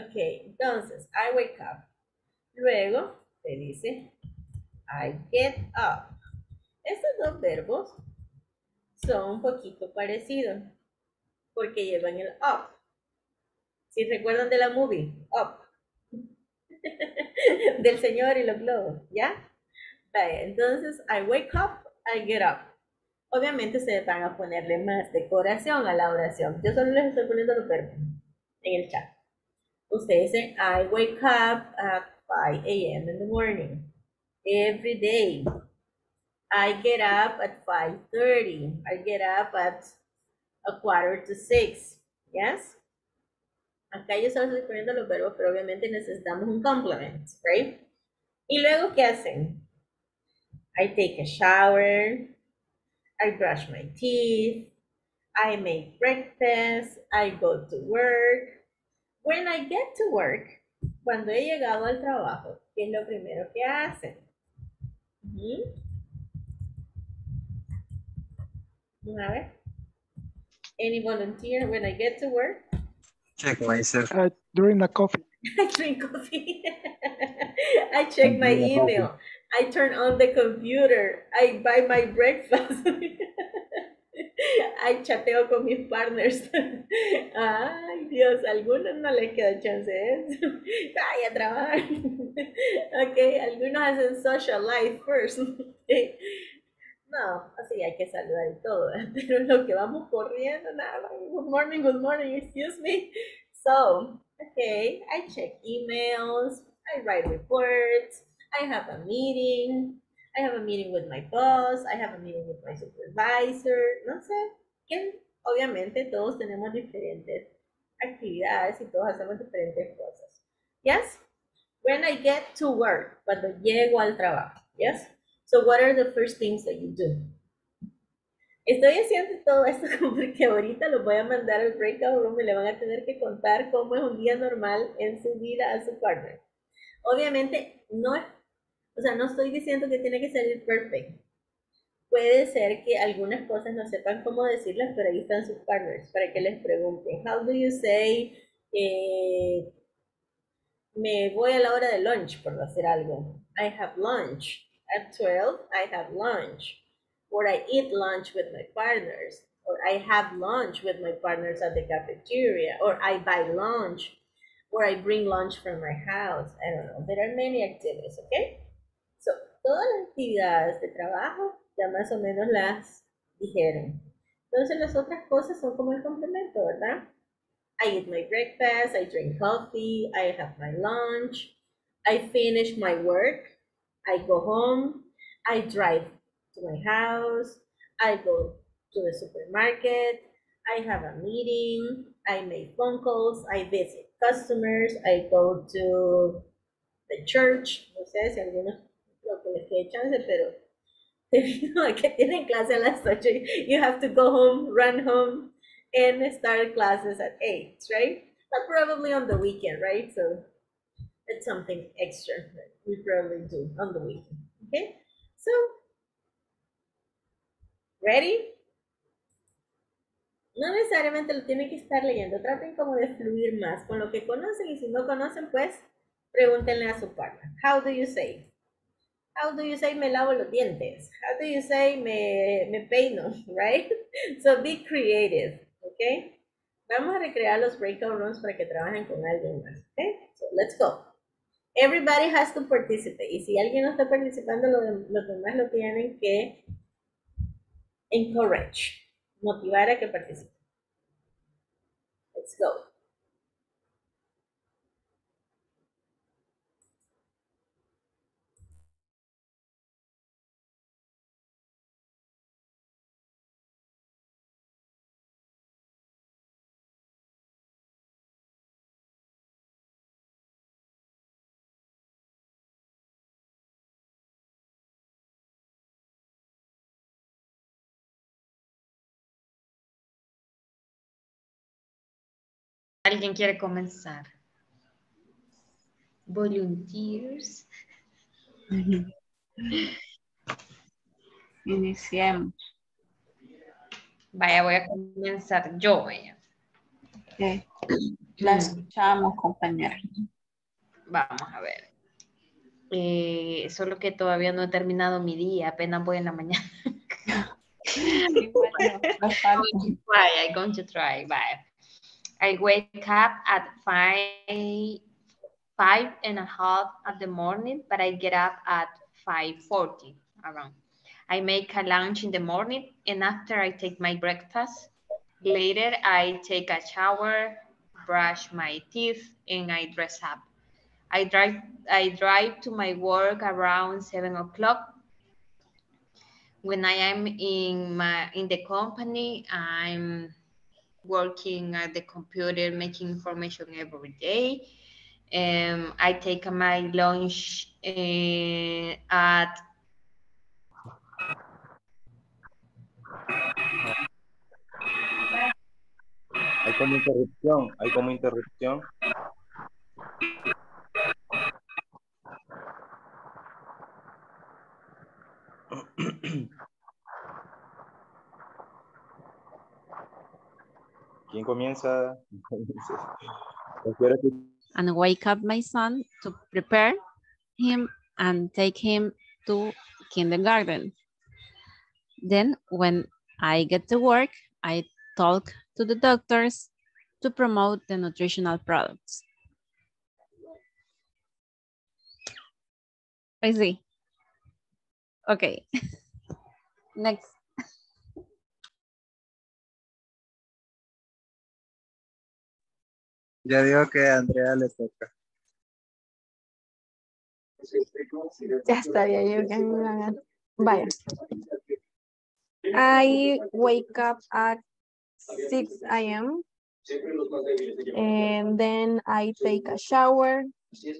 Ok, entonces, I wake up. Luego, te dice, I get up. Estos dos verbos son un poquito parecidos porque llevan el up. Si recuerdan de la movie, up. Del señor y los globos, ¿ya? Entonces, I wake up, I get up. Obviamente ustedes van a ponerle más decoración a la oración. Yo solo les estoy poniendo los verbos en el chat. Ustedes dicen, I wake up at 5 a.m. in the morning. Every day. I get up at 5.30. I get up at a quarter to 6. Yes? Acá yo solo estoy los verbos, pero obviamente necesitamos un complement, right? Y luego, ¿qué hacen? I take a shower. I brush my teeth. I make breakfast. I go to work. When I get to work, cuando he llegado al trabajo, ¿qué es lo primero que hacen? Ujú. A ver. Any volunteer when I get to work? Check myself. Uh, during the coffee. I drink coffee. I check my Drink coffee. email. I turn on the computer. I buy my breakfast. I chateo con mis partners. Ay, Dios, a algunos no les queda chance de eso. Ay, a trabajar. Ok, algunos hacen social life first. No, así hay que saludar y todo, ¿eh? pero lo que vamos corriendo, nada, good morning, good morning, excuse me. So, okay, I check emails, I write reports, I have a meeting, I have a meeting with my boss, I have a meeting with my supervisor, no sé, que obviamente todos tenemos diferentes actividades y todos hacemos diferentes cosas. Yes? When I get to work, cuando llego al trabajo, yes? So what are the first things that you do? Estoy haciendo todo esto porque ahorita los voy a mandar al breakout room y le van a tener que contar cómo es un día normal en su vida a su partner. Obviamente, no, o sea, no estoy diciendo que tiene que salir perfecto. Puede ser que algunas cosas no sepan cómo decirlas, pero ahí están sus partners para que les pregunten. How do you say, eh, me voy a la hora de lunch, por hacer algo? I have lunch. At 12, I have lunch. Or I eat lunch with my partners. Or I have lunch with my partners at the cafeteria. Or I buy lunch. Or I bring lunch from my house. I don't know. There are many activities, okay? So, todas las actividades de trabajo ya más o menos las dijeron. Entonces, las otras cosas son como el complemento, ¿verdad? I eat my breakfast, I drink coffee, I have my lunch, I finish my work, I go home, I drive to my house, I go to the supermarket, I have a meeting, I make phone calls, I visit customers, I go to the church, no sé si algunos lo que les quede chance, pero que tienen clase a las 8, you have to go home, run home, and start classes at 8, right? But probably on the weekend, right? So something extra we probably do on the weekend. Okay? So, ready? No necesariamente lo tienen que estar leyendo, traten como de fluir más con lo que conocen y si no conocen, pues pregúntenle a su partner. How do you say? How do you say me lavo los dientes? How do you say me, me peino, right? So be creative, okay? Vamos a recrear los breakout rooms para que trabajen con alguien más, okay? So let's go. Everybody has to participate. Y si alguien no está participando, los demás lo tienen que encourage, motivar a que participe. Let's go. ¿Alguien quiere comenzar? Volunteers. Iniciemos. Vaya, voy a comenzar yo, vaya. Ok. La escuchamos, compañera. Vamos a ver. Eh, solo que todavía no he terminado mi día, apenas voy en la mañana. Bye, I'm going to try. Bye. I wake up at five, five and a half at the morning, but I get up at 5.40 around. I make a lunch in the morning and after I take my breakfast. Later, I take a shower, brush my teeth, and I dress up. I drive, I drive to my work around seven o'clock. When I am in my in the company, I'm working at the computer, making information every day. Um, I take my lunch uh, at Hay como interrupción, hay como interrupción. ¿Quién comienza? And wake up my son to prepare him and take him to kindergarten. Then when I get to work, I talk to the doctors to promote the nutritional products. I see. Okay. Next. Ya digo que a Andrea le toca. Ya estaría yo que a mí me hagan. Vaya. I wake up at 6 a.m. and then I take a shower.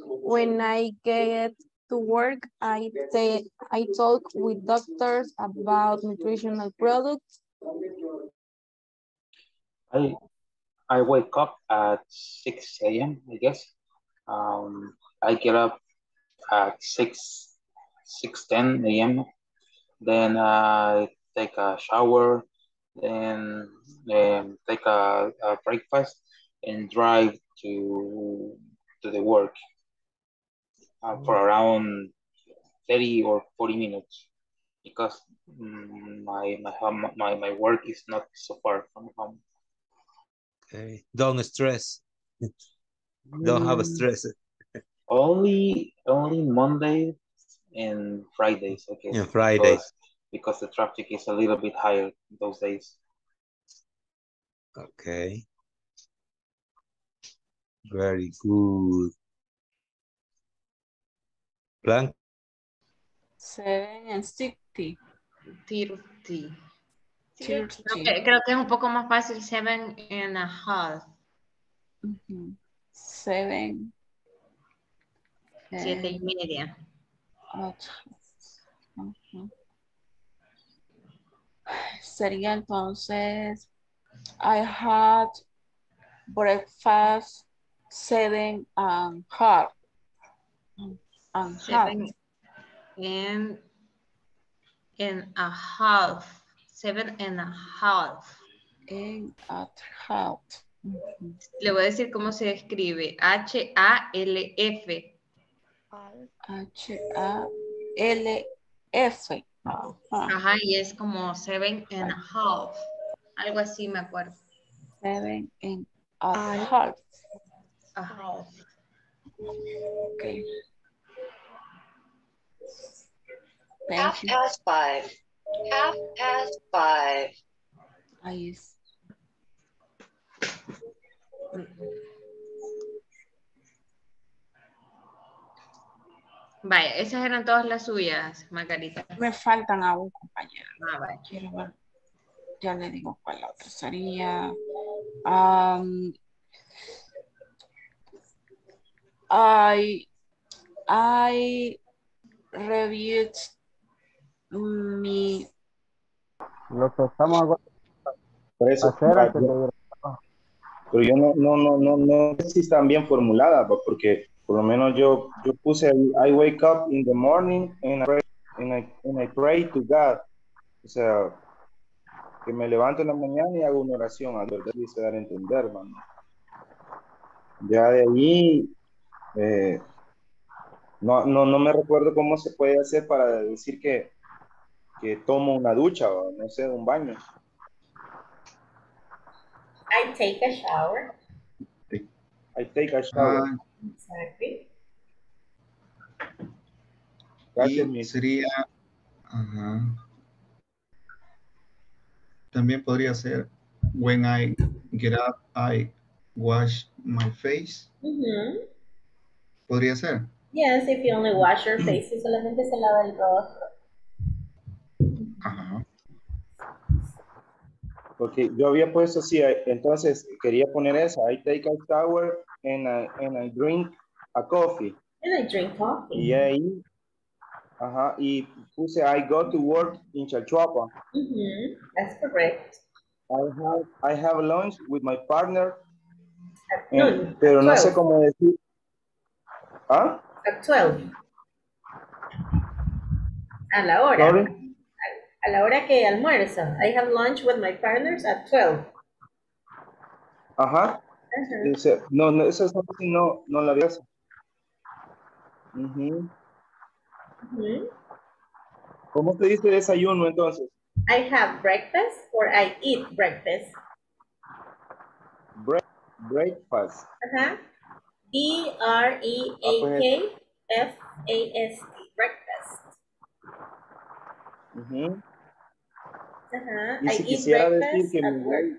When I get to work, I say I talk with doctors about nutritional products. I I wake up at 6 a.m. I guess. Um, I get up at 6 6:10 a.m. Then I take a shower, then um, take a, a breakfast and drive to to the work uh, for around 30 or 40 minutes because mm, my my home my, my work is not so far from home. Okay. Don't stress. Don't have a Mm. stress. Only only Mondays and Fridays, okay. And Fridays. Because, because the traffic is a little bit higher those days. Okay. Very good. Blanc. 7 and 60. Thirty. Sí. Creo que, creo que es un poco más fácil seven and a half. Seven. Siete y and media. ocho. Sería entonces, I had breakfast seven and half. And half. Seven and, and a half. Seven and a half. And at half. Le voy a decir cómo se escribe. H-A-L-F. H-A-L-F. Ajá. Ajá, y es como seven and a half. Algo así me acuerdo. Seven and a half. A half. Okay. Half you. past five. Half past five. Ahí es. Vaya, esas eran todas las suyas, Margarita. Me faltan aún, compañera. Ah, vaya. Quiero ver. Ya le digo cuál la otra sería. Um, I, I reviewed mi Lo que estamos Por eso, hacer pero yo no, no, no, no, no sé si están bien formuladas, pues, porque por lo menos yo, yo puse I wake up in the morning and I, pray, and I, and I pray to God. O sea, que me levanto en la mañana y hago una oración a Dios, dice dar a entender, hermano. Ya de allí, eh, no, no, no me recuerdo cómo se puede hacer para decir que, que tomo una ducha o no sé, un baño. I take a shower. I take a shower. Ah, Exactly. Gracias, y sería, ajá. También podría ser, when I get up, I wash my face. Mhm. Podría ser. Yes, if you only wash your face, si solamente se lava el rostro. Porque yo había puesto así, eh, entonces quería poner esa. I take a shower and I, and I drink a coffee. And I drink coffee. Y ahí, ajá, y puse I go to work in Chalchuapa. Mhm. That's correct. I have, I have lunch with my partner. At eh, pero no sé 12. cómo decir. ¿Ah? At 12. A la hora. Sorry. A la hora que almuerza. I have lunch with my partners at 12. Ajá. Ajá. Dice, no, no, esa es no, no la vi. esa. Ujú. Mhm. ¿Cómo se dice desayuno entonces? I have breakfast or I eat breakfast. Break, breakfast. Ajá. B R E A K F A S T. Breakfast. Ajá. Y I si eat quisiera decir que voy,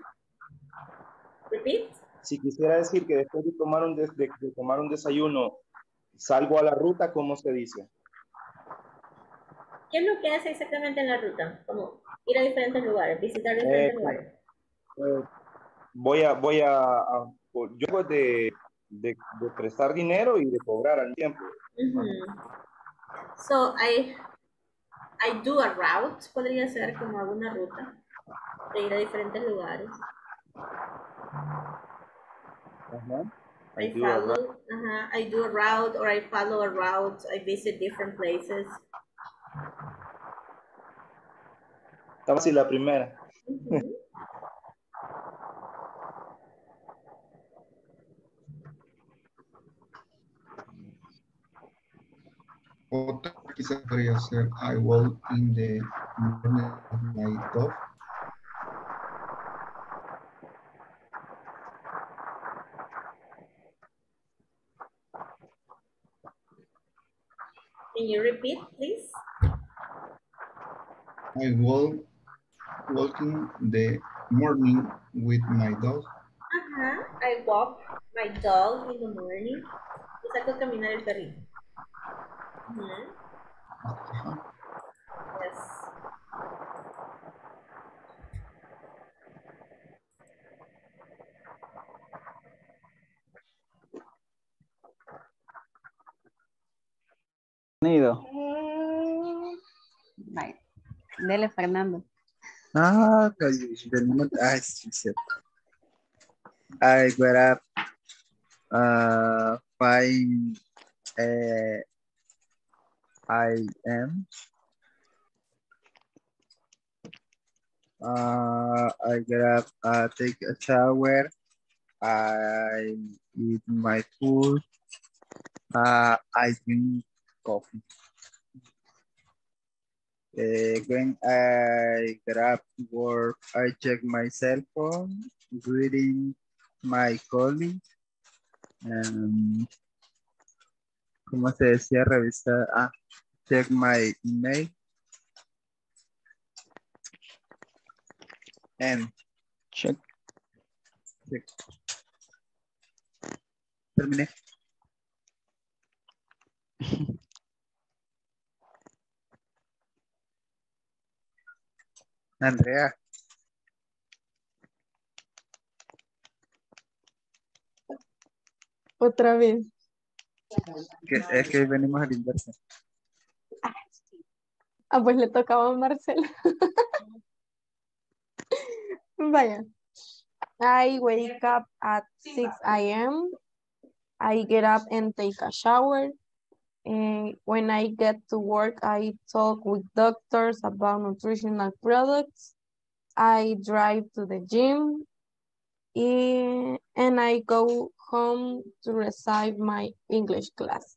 Repeat. si quisiera decir que después de tomar un, des- de, de tomar un desayuno salgo a la ruta, ¿cómo se dice? ¿Qué es lo que hace exactamente en la ruta? Como ir a diferentes lugares, visitar diferentes Eh, lugares. Eh, voy a, voy a, a- yo pues de, de, de prestar dinero y de cobrar al tiempo. Ujú. So, I, I do a route, podría ser como alguna ruta, de ir a diferentes lugares. I I do a route. follow, ajá, I do a route or I follow a route, I visit different places. Estaba así la primera. Otra quizás podría ser, I walk in the morning with my dog. Can you repeat, please? I walk walking the morning with my dog. Ajá, I walk my dog in the morning. Y saco a caminar el perrito. Uh-huh. -huh. Nido. Vai. Dele, Fernando. Ah, Fernando. Ah, sim, certo. Agora, uh, vai... Eh... I am, uh, I get up, uh, take a shower, I eat my food, uh, I drink coffee. Uh, when I get up to work, I check my cell phone, greeting my colleagues, and ¿cómo se decía? Revisar, ah, check my email, and check. check. Terminé. Andrea, Otra vez. Que, es que venimos al inverso. Ah, pues le tocaba a. Vaya. I wake up at 6 a.m. I get up and take a shower. And when I get to work, I talk with doctors about nutritional products. I drive to the gym. eh, and I go to receive my English class.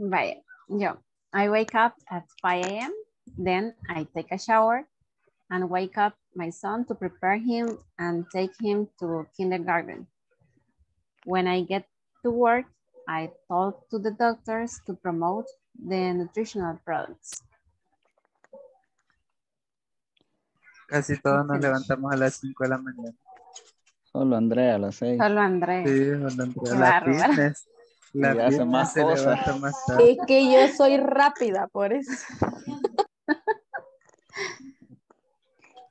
Vaya, yo. I wake up at 5 a.m. Then I take a shower and wake up my son to prepare him and take him to kindergarten. When I get to work, I talk to the doctors to promote the nutritional products. Casi todos nos levantamos a las 5 de la mañana. Solo Andrea a las seis. Solo Andrés. Sí, solo Andrea. La fitness. La Y hace fitness más se cosas. levanta más tarde. Es que yo soy rápida, por eso.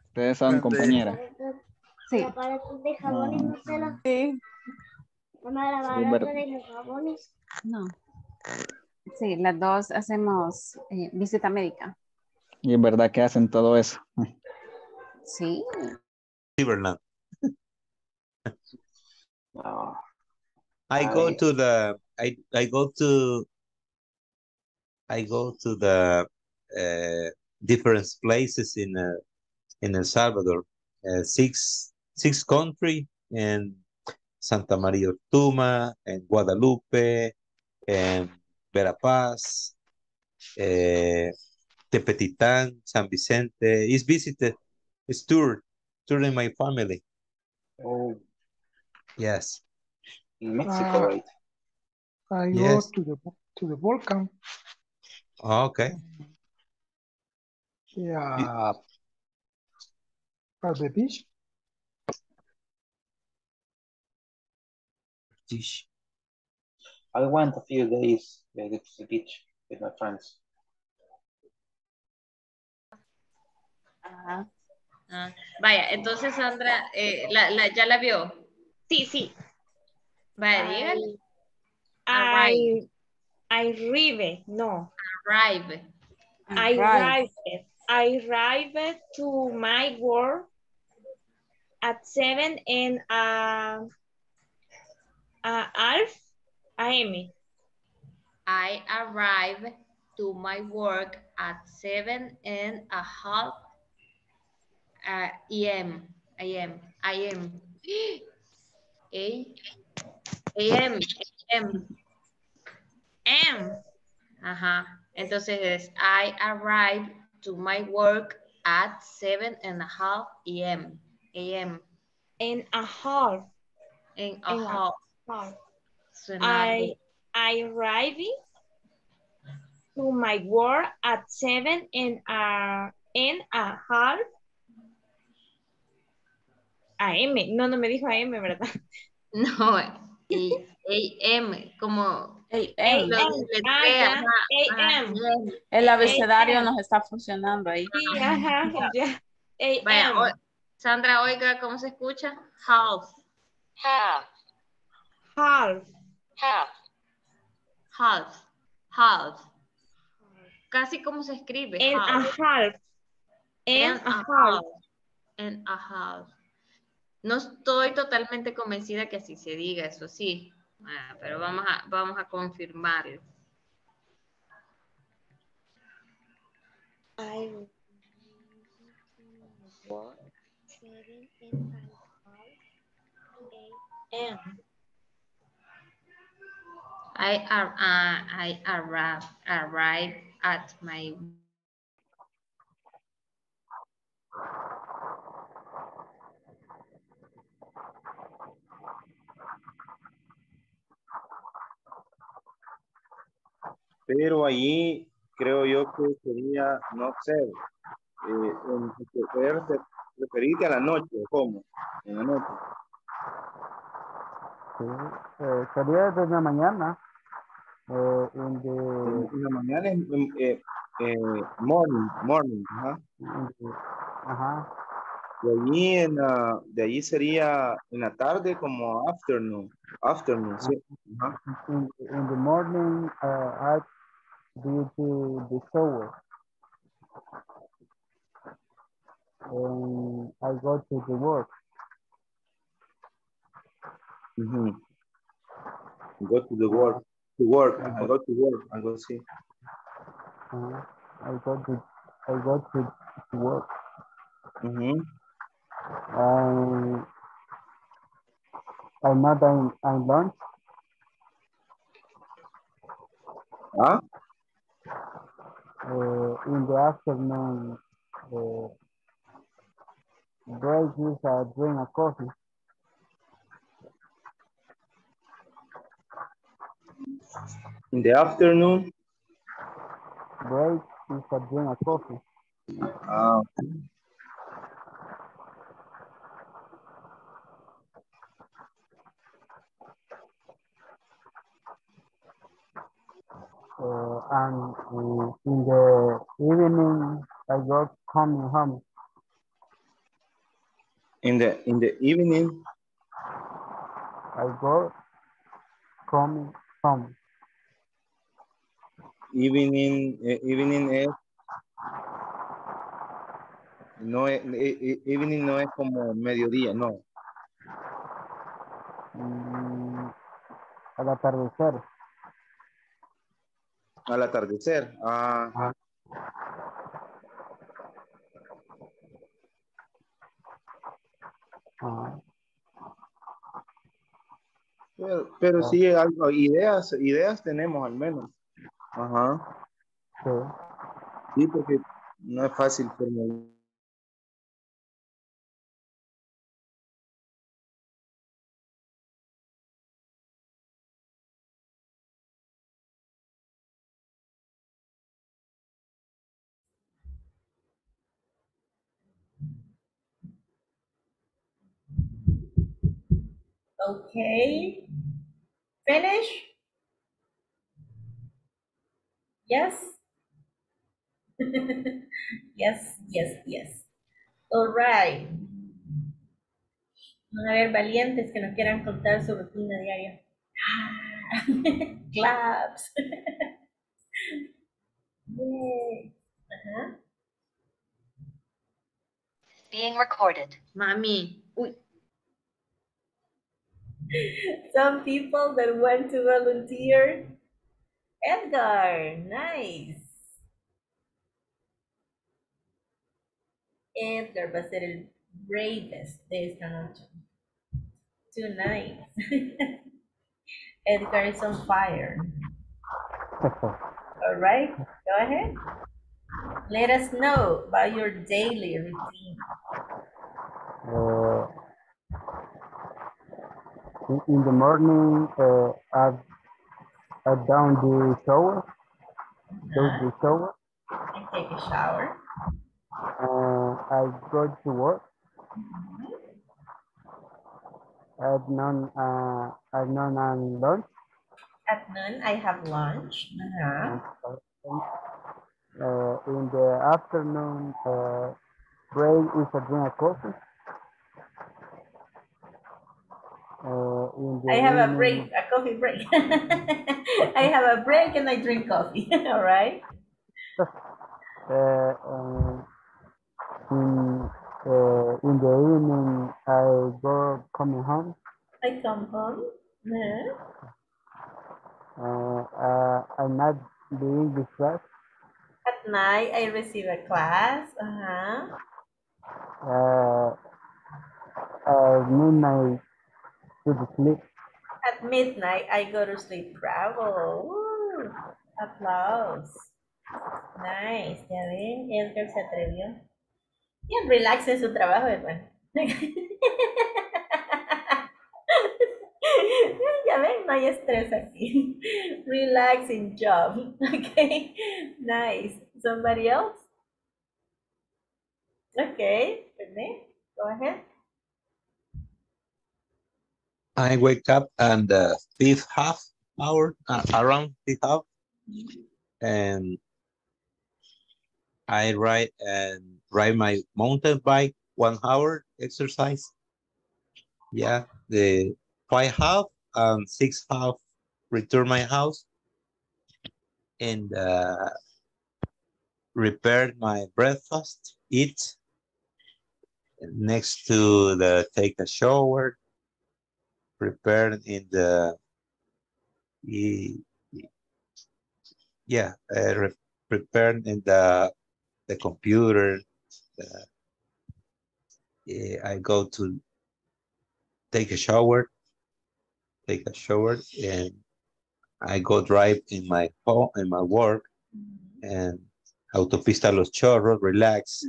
Ustedes son compañeras. Sí. de jabones no se los... Sí. Mamá, la Sí, barata ver- de los jabones. No. Sí, las dos hacemos eh, visita médica. Y es verdad que hacen todo eso. Sí. Cleveland. No. I go I- to the I I go to I go to the uh, different places in uh, in El Salvador, uh, six six country and Santa Maria Tuma and Guadalupe and Verapaz, uh, Tepetitan, San Vicente. Is visited, it's tour, touring my family. Oh, Yes. in Mexico, Ah. right? I Yes. go to the to the volcán. Okay. Yeah. At the beach. Dish. I went a few days uh, to the beach with my friends. Ajá. Ah, Vaya, entonces Sandra, eh, la, la- ¿ya la vio? Sí, sí. Vaya, dígale. I, I arrive, no. Arrive. I Arrive. arrived. I arrived to my work at seven and uh, uh, half a.m. I arrive to my work at seven and a half uh, a.m. a.m. a.m. A a.m. a.m. M. Ajá. Entonces es I arrive to my work at seven and a half a.m. a.m. and a half. and a And half. half. I I arrived to my work at seven and a and a half a.m. No, no me dijo a.m., ¿verdad? No, A.M. como AM. bien. El abecedario nos está funcionando ahí. Sí, ajá, ya. Vaya, Sandra, oiga, ¿cómo se escucha? Half, half, half, half, half, half. Casi como se escribe. and a half. And a half. And a half. No estoy totalmente convencida que así se diga, eso sí. Ah, pero vamos a, vamos a confirmarlo. I work seven and a half a.m. I, ar- uh, I arrive, arrive at my Pero allí creo yo que sería, no sé, eh, en, referirte a la noche, ¿o ¿cómo? En la noche. Sí, eh, sería desde la mañana. Eh, En, the, en la mañana es eh, eh, morning, morning, ajá. ajá. De allí, en la, de allí sería en la tarde como afternoon, afternoon, sí. Ajá. In, in the morning, uh, I do the, the shower. And I go to the work. Ujú. Go to the work, to work, I go to work, algo así. Uh, I go to I go to, to work. Ujú. I I not I, I lunch. Ah, Uh, in the afternoon, uh, break is a drink of coffee. in the afternoon. Break is a drink of coffee. Ah, Uh, and uh, in the evening, I go coming home. in the in the evening. I go coming home. Evening, eh, evening es no es eh, eh, evening no es como mediodía, no. Mm, al atardecer. Al atardecer. Ah, Ah, pero, pero sí algo, ideas, ideas tenemos al menos. Ajá. sí. Sí, porque no es fácil formular. Okay. Finish? Yes? yes, yes, yes. All right. Van a haber valientes que nos quieran contar su rutina diaria. Claps. Yay. Ajá. Being recorded. Mami, uy, Some people that want to volunteer. Edgar, nice. Edgar va a ser el bravest de esta noche. Too nice. Edgar is on fire. All right, go ahead. Let us know about your daily routine. Uh, in, in the morning, uh, I I down the shower, do the shower. And take a shower. Uh, I go to work. At noon, uh, at noon and lunch. At noon, I have lunch. Uh-huh. Uh, in the afternoon, uh, break is a drink of coffee. Uh, in the I have a break, a coffee break. I have a break and I drink coffee. All right. Uh, um, in, uh, in the evening, I go coming home. I come home. Uh-huh. Uh, uh, I not the English class. At night, I receive a class. Uh-huh. Uh, uh, midnight sleep. At midnight, I go to sleep. Bravo. Woo. Applause. Nice. Ya ven, Edgar se atrevió. Bien, relax en su trabajo, hermano. ya ven, no hay estrés aquí. Relaxing job. Okay. Nice. Somebody else? Okay. Renee, go ahead. I wake up and the fifth half hour, uh, around fifth half, and I ride and ride my mountain bike one hour exercise. Yeah, the five half and six half return my house and uh, repair my breakfast, eat next to the take a shower, prepare in the yeah uh, re- prepare in the the computer. the- eh, I go to take a shower, take a shower, and I go drive in my home in my work, and autopista Los Chorros, relax.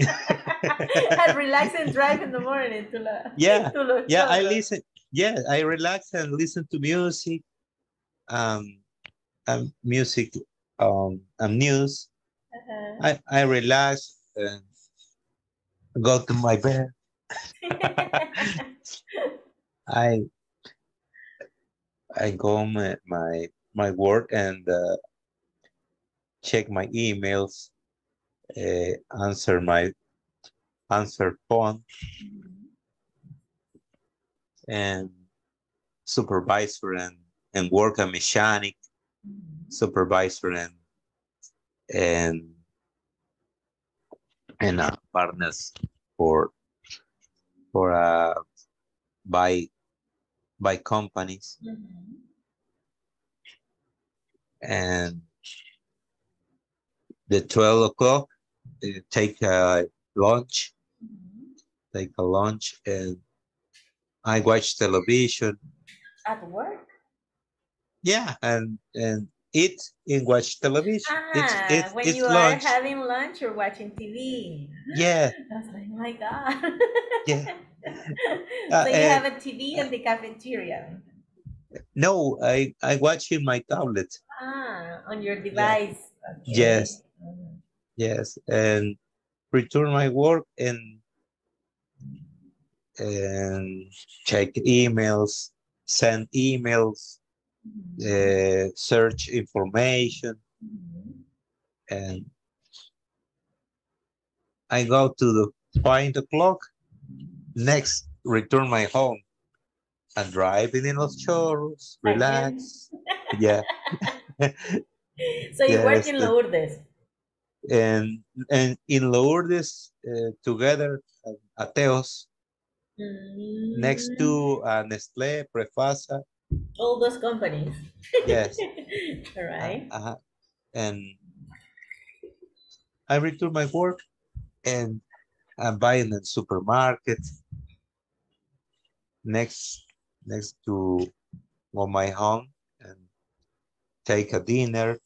and relax and drive in the morning to la, Yeah, to yeah, I listen. Yeah, I relax and listen to music, um, and music, um, and news. Uh-huh. I I relax and go to my bed. I I go my my, my work and uh, check my emails, uh, answer my answer phone, and supervisor and and work a mechanic, supervisor and and and uh, partners for for uh by by companies. And the 12 o'clock take a lunch take a lunch and i watch television At work? yeah and and eat and watch television Ah, it's, when it's you lunch are having lunch or watching TV. yeah I was like, my God. yeah so Uh, you eh, have a TV in the cafeteria. no i i watch in my tablet Ah, on your device. Okay. yes yes and return my work and and check emails send emails uh, search information. And i go to the five o'clock next return my home. And driving in los chorros relax. yeah. So you work in the- Lourdes. and and in Lourdes uh, together uh, Next to uh, Nestle Prefasa. All those companies. yes. All right. uh, and I return my work and I'm buying in supermarket. Next next to on my home and take a dinner.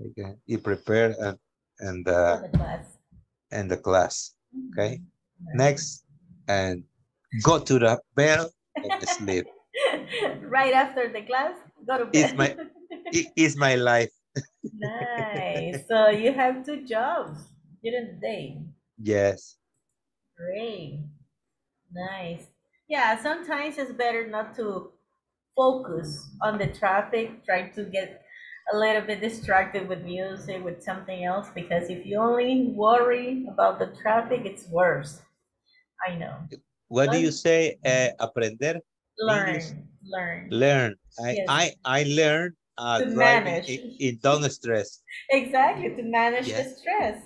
Okay you prepare and and uh, the class. and the class. Okay? Next and go to the bed and sleep right after the class, go to bed. it's my it is my life nice. So you have two jobs during the day. yes Great. Nice. Yeah, sometimes it's better not to focus on the traffic, try to get a little bit distracted with music, with something else, because if you only worry about the traffic, it's worse. I know. what do you say uh, aprender Learn, English? learn. learn i Yes. i i learned uh To driving manage. in, in don't stress Exactly, to manage the stress.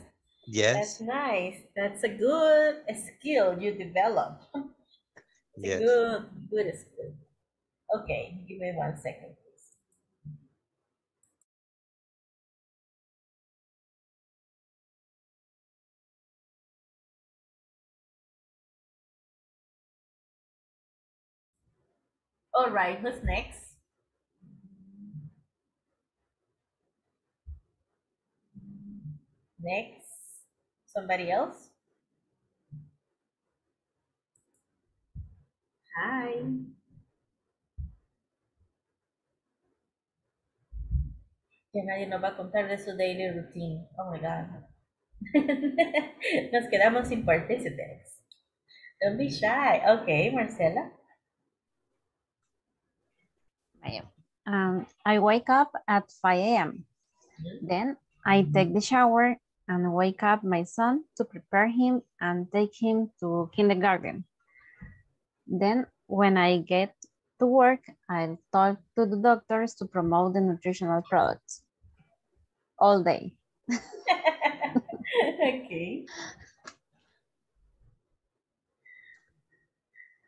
yes That's nice. That's a good skill you develop. It's a yes good, good skill. Okay, give me one second, All right, who's next? Next, somebody else? Hi. Que nadie nos va a contar de su daily routine. Oh my God. Nos quedamos sin participants. Don't be shy. Okay, Marcela. Um, I wake up at 5 a.m. Then I take the shower and wake up my son to prepare him and take him to kindergarten. Then when I get to work, I'll talk to the doctors to promote the nutritional products all day. okay.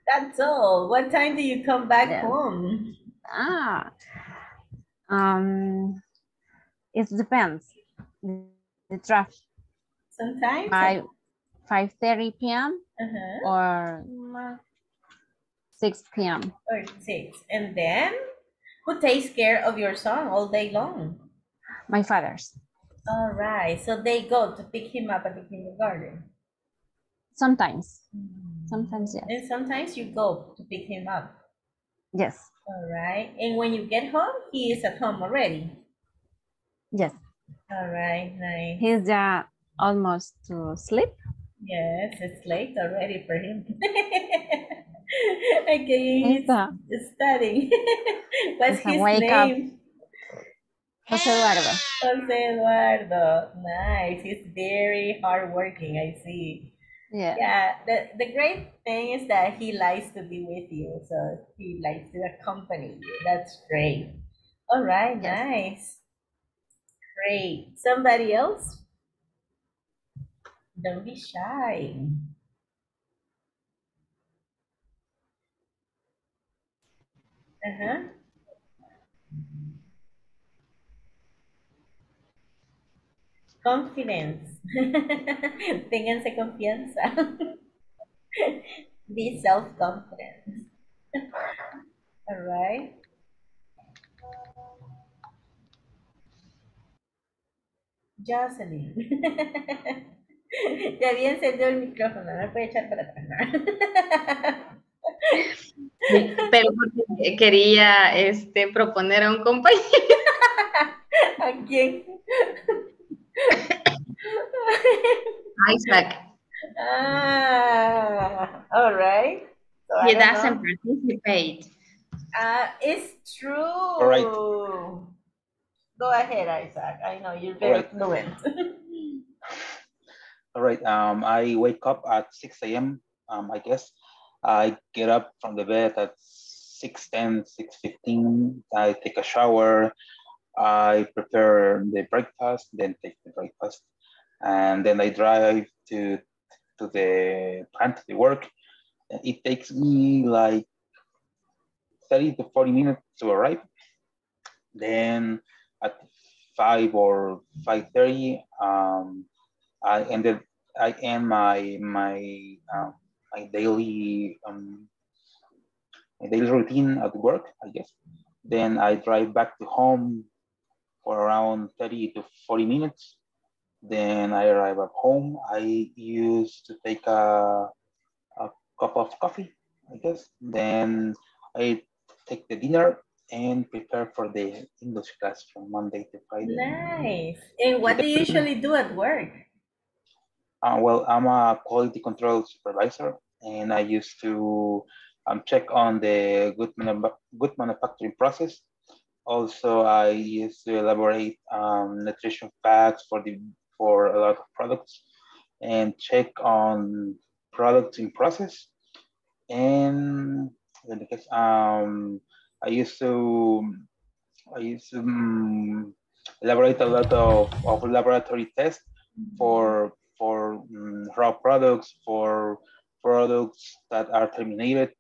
That's all. What time do you come back Yeah. home? Ah, um, It depends. The traffic. Sometimes. By 5.30 p.m. Uh-huh. or 6 p.m. Or six. And then, who takes care of your son all day long? My father's. All right. So they go to pick him up at the kindergarten. Sometimes. Sometimes, yes. And sometimes you go to pick him up. Yes. All right. And when you get home, he is at home already. Yes. All right. Nice. He's uh, almost to sleep. Yes, it's late already for him. okay, he's uh, studying. What's his wake up. name? Jose Eduardo. Jose Eduardo. Nice. He's very hardworking. I see. Yeah. Yeah. The the great thing is that he likes to be with you, so he likes to accompany you. That's great. All right. Nice. Great. Somebody else? Don't be shy. Uh-huh. Confidence. Ténganse confianza. Be self-confident. All right. Jocelyn. Ya había encendido el micrófono, no puede echar para atrás. Pero porque quería este, proponer a un compañero. ¿A quién? Isaac. Ah, all right. So He doesn't know. participate. Uh, it's true. right. Go ahead, Isaac. I know you're very right. fluent. All right. Um, I wake up at 6 a.m. Um, I guess I get up from the bed at 6:10, 6:15. I take a shower. I prepare the breakfast, then take the breakfast, and then I drive to to the plant to work. It takes me like 30 to 40 minutes to arrive. Then at 5 or 5.30, um, I ended, I end my, my, um, my daily, um, my daily routine at work, I guess. Then I drive back to home for around 30 to 40 minutes. Then I arrive at home. I used to take a, a cup of coffee, I guess. Then I take the dinner and prepare for the English class from Monday to Friday. nice. And what do you usually do at work? Uh, well, I'm a quality control supervisor, and I used to um, check on the good, manu- good manufacturing process. Also, I used to elaborate um, nutrition facts for the for a lot of products, and check on products in process. And case, um, I used to I used to um, elaborate a lot of, of laboratory tests for for mm, raw products, for products that are terminated,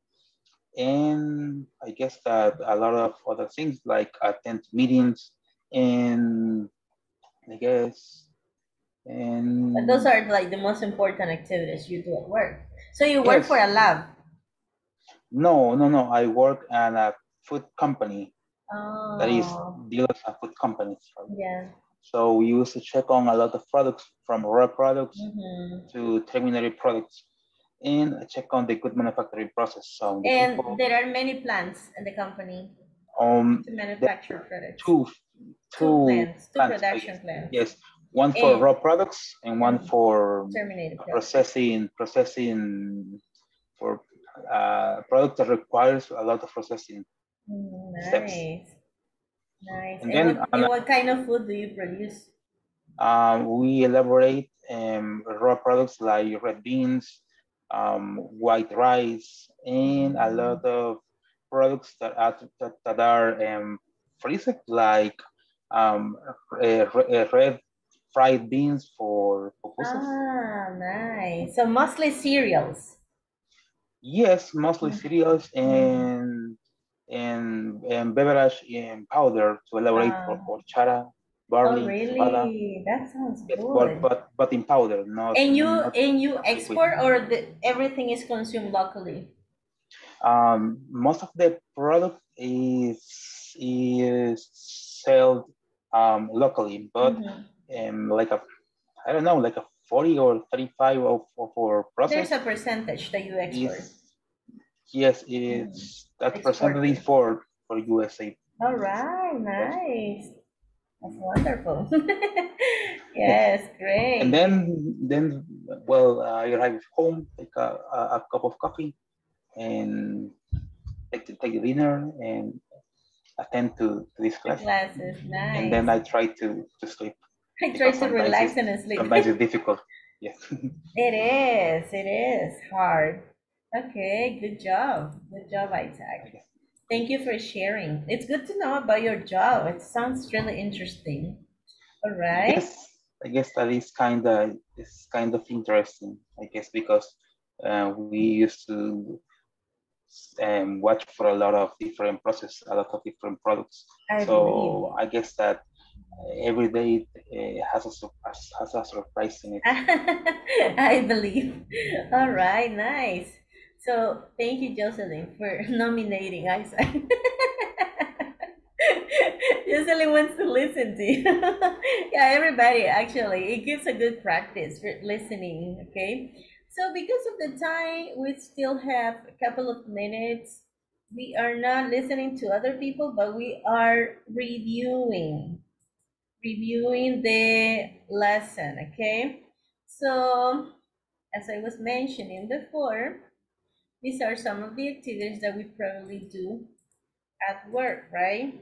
and I guess that a lot of other things like attend meetings and I guess and But those are like the most important activities you do at work. So you work Yes. for a lab. no no no I work at a food company that is Oh, deals with food companies. yeah. So we used to check on a lot of products from raw products Mhm. to terminated products and check on the good manufacturing process. So the And people, there are many plants in the company um, to manufacture products. two, Two two plants, two plants, I production plants. Yes, one for And- raw products and one for processing, processing for uh, product that requires a lot of processing. Mm, steps. Nice. Nice. And And, then what, and what kind of food do you produce? Um, we elaborate um, raw products like red beans, um, white rice, and a lot of products that are, that, that are um, freezed, like um, uh, re- uh, red fried beans for pupusas. Ah, nice. So mostly cereals. Yes, mostly cereals and and, and beverage and powder to elaborate for Ah. horchata barley, Oh, really? That sounds Yes, good. but, but, but in powder, not. And you not and you export or the, everything is consumed locally? Um, most of the product is is sold um, locally, but Mhm. Um, like a I don't know, like a forty or thirty-five of, of our process. There's a percentage that you export. is yes, it's that percentage for for USA. All right, nice. That's wonderful. yes, great. And then then well, I arrive home, take a, a, cup of coffee, and take take dinner and attend to, to this class. Classes, nice. And then I try to to sleep. I try to relax and sleep. Sometimes it's difficult. Yes. It is, it is hard. Okay, good job. Good job, Isaac. Thank you for sharing. It's good to know about your job. It sounds really interesting. All right. Yes, I guess that is kind of is kind of interesting. I guess because uh, we used to um, watch for a lot of different processes, a lot of different products. I so I guess that every day uh, has a sur- has, has a surprise in it. I believe. All right, nice. So thank you, Jocelyn, for nominating Isaac. Jocelyn wants to listen to you. yeah, everybody, actually, it gives a good practice for listening, okay? So because of the time, we still have a couple of minutes. We are not listening to other people, but we are reviewing reviewing the lesson, okay? So, as I was mentioning before, these are some of the activities that we probably do at work, right?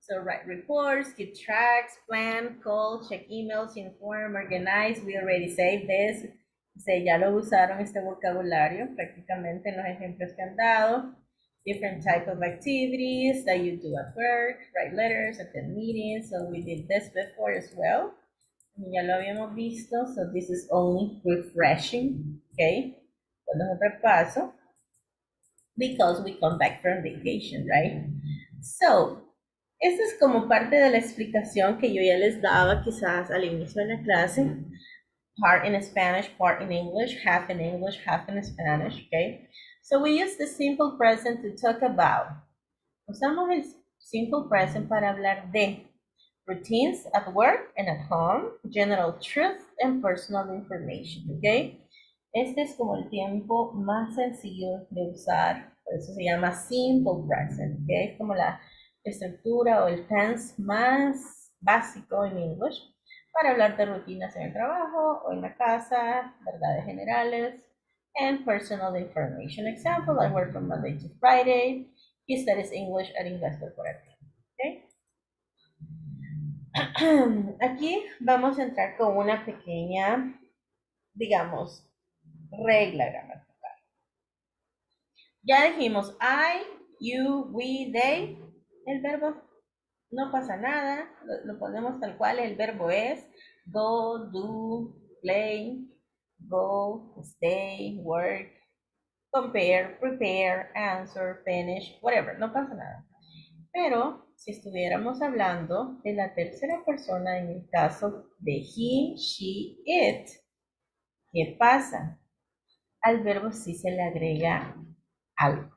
So write reports, keep tracks, plan, call, check emails, inform, organize. We already saved this. Se ya lo usaron este vocabulario prácticamente en los ejemplos que han dado. Different type of activities that you do at work, write letters, attend meetings. So we did this before as well. Ya lo habíamos visto, so this is only refreshing, okay? Todo es un repaso because we come back from vacation, right? So, esta es como parte de la explicación que yo ya les daba quizás al inicio de la clase. Part in Spanish, part in English, half in English, half in Spanish, okay? So we use the simple present to talk about. Usamos el simple present para hablar de routines at work and at home, general truth and personal information, okay? Este es como el tiempo más sencillo de usar, por eso se llama simple present, que es como la estructura o el tense más básico en English para hablar de rutinas en el trabajo o en la casa, verdades generales, and personal information. Example, I work from Monday to Friday. He studies English at Investor for Okay? Aquí vamos a entrar con una pequeña, digamos, regla gramatical. Ya dijimos I, you, we, they. El verbo no pasa nada, lo, lo ponemos tal cual. El verbo es go, do, play, go, stay, work, compare, prepare, answer, finish, whatever, no pasa nada. Pero si estuviéramos hablando de la tercera persona en el caso de he, she, it, ¿qué pasa? Al verbo sí se le agrega algo.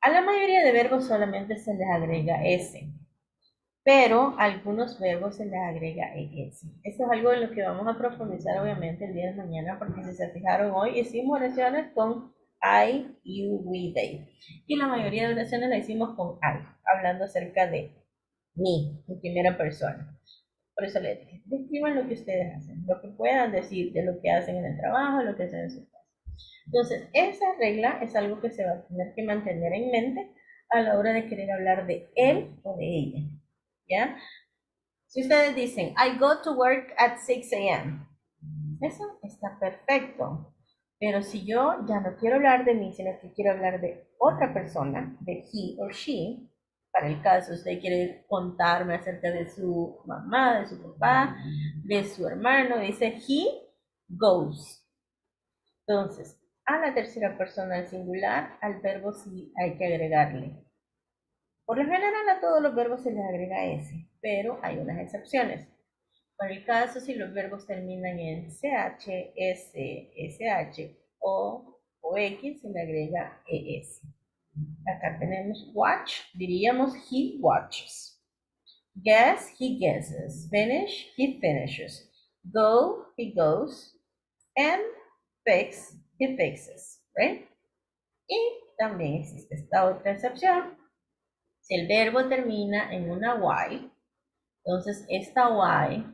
A la mayoría de verbos solamente se les agrega S, pero algunos verbos se les agrega ES. Eso es algo en lo que vamos a profundizar obviamente el día de mañana, porque si se fijaron hoy hicimos oraciones con I, you, we, they. Y la mayoría de oraciones la hicimos con I, hablando acerca de mí, en primera persona. Por eso les dije, describan lo que ustedes hacen, lo que puedan decir de lo que hacen en el trabajo, lo que hacen en su casa. Entonces, esa regla es algo que se va a tener que mantener en mente a la hora de querer hablar de él o de ella. Si ustedes dicen, I go to work at 6 a.m., eso está perfecto. Pero si yo ya no quiero hablar de mí, sino que quiero hablar de otra persona, de he or she, para el caso usted quiere contarme acerca de su mamá, de su papá, de su hermano, dice he goes. Entonces, a la tercera persona del singular, al verbo sí hay que agregarle Por lo general a todos los verbos se les agrega S, pero hay unas excepciones. Por el caso, si los verbos terminan en CH, S, SH o, o X, se le agrega ES. Acá tenemos watch, diríamos he watches. Guess, he guesses. Finish, he finishes. Go, he goes. And fix, he fixes. Right? Y también existe esta otra excepción. Si el verbo termina en una Y, entonces esta Y,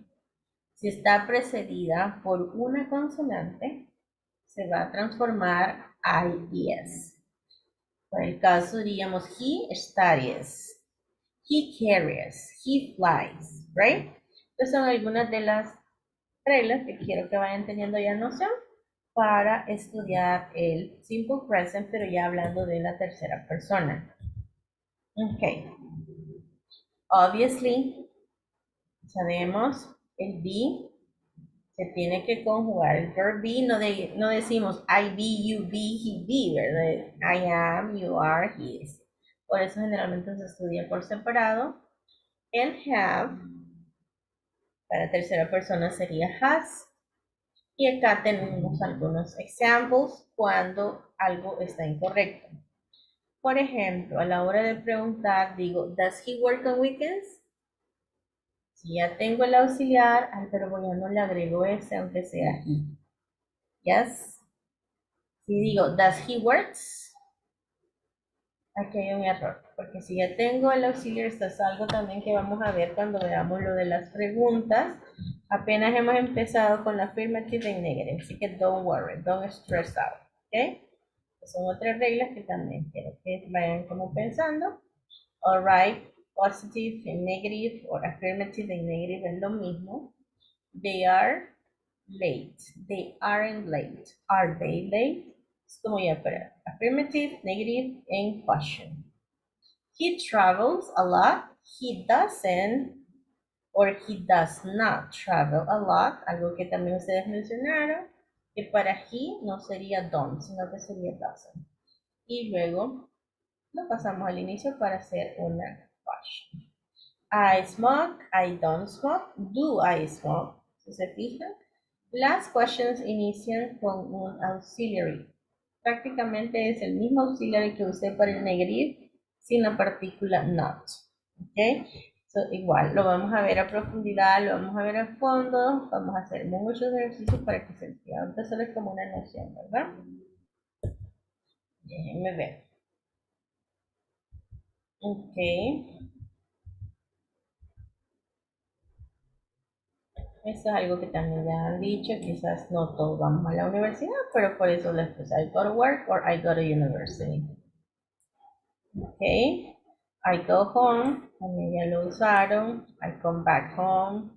si está precedida por una consonante, se va a transformar IES. Por el caso diríamos he studies, he carries, he flies, right? Estas son algunas de las reglas que quiero que vayan teniendo ya noción para estudiar el simple present, pero ya hablando de la tercera persona. Ok. Obviously, sabemos el be se tiene que conjugar. El verb be no, de, no decimos I be, you be, he be, ¿verdad? I am, you are, he is. Por eso generalmente se estudia por separado. El have, para tercera persona sería has. Y acá tenemos algunos ejemplos cuando algo está incorrecto. Por ejemplo, a la hora de preguntar, digo, ¿Does he work on weekends? Si ya tengo el auxiliar, al verbo ya no le agrego ese, aunque sea he. Yes. Si digo, ¿Does he works? Aquí hay un error, porque si ya tengo el auxiliar, esto es algo también que vamos a ver cuando veamos lo de las preguntas. Apenas hemos empezado con la affirmative y negative, así que don't worry, don't stress out, ¿ok? Son otras reglas que también quiero que vayan como pensando. Alright, positive and negative or affirmative and negative es lo mismo. They are late. They aren't late. Are they late? Es como ya para affirmative, negative, and question. He travels a lot. He doesn't or he does not travel a lot. Algo que también ustedes mencionaron que para he no sería don't, sino que sería doesn't. Y luego lo pasamos al inicio para hacer una question. I smoke, I don't smoke, do I smoke? Si se fijan, las questions inician con un auxiliary. Prácticamente es el mismo auxiliary que usé para el negative sin la partícula not. ¿Ok? igual, lo vamos a ver a profundidad, lo vamos a ver a fondo, vamos a hacer muchos ejercicios para que se entienda. Solo es como una noción, ¿verdad? Déjenme ver. Ok. Eso es algo que también ya han dicho, quizás no todos vamos a la universidad, pero por eso les puse I go to work or I go to university. Ok. I go home, también ya lo usaron. I come back home.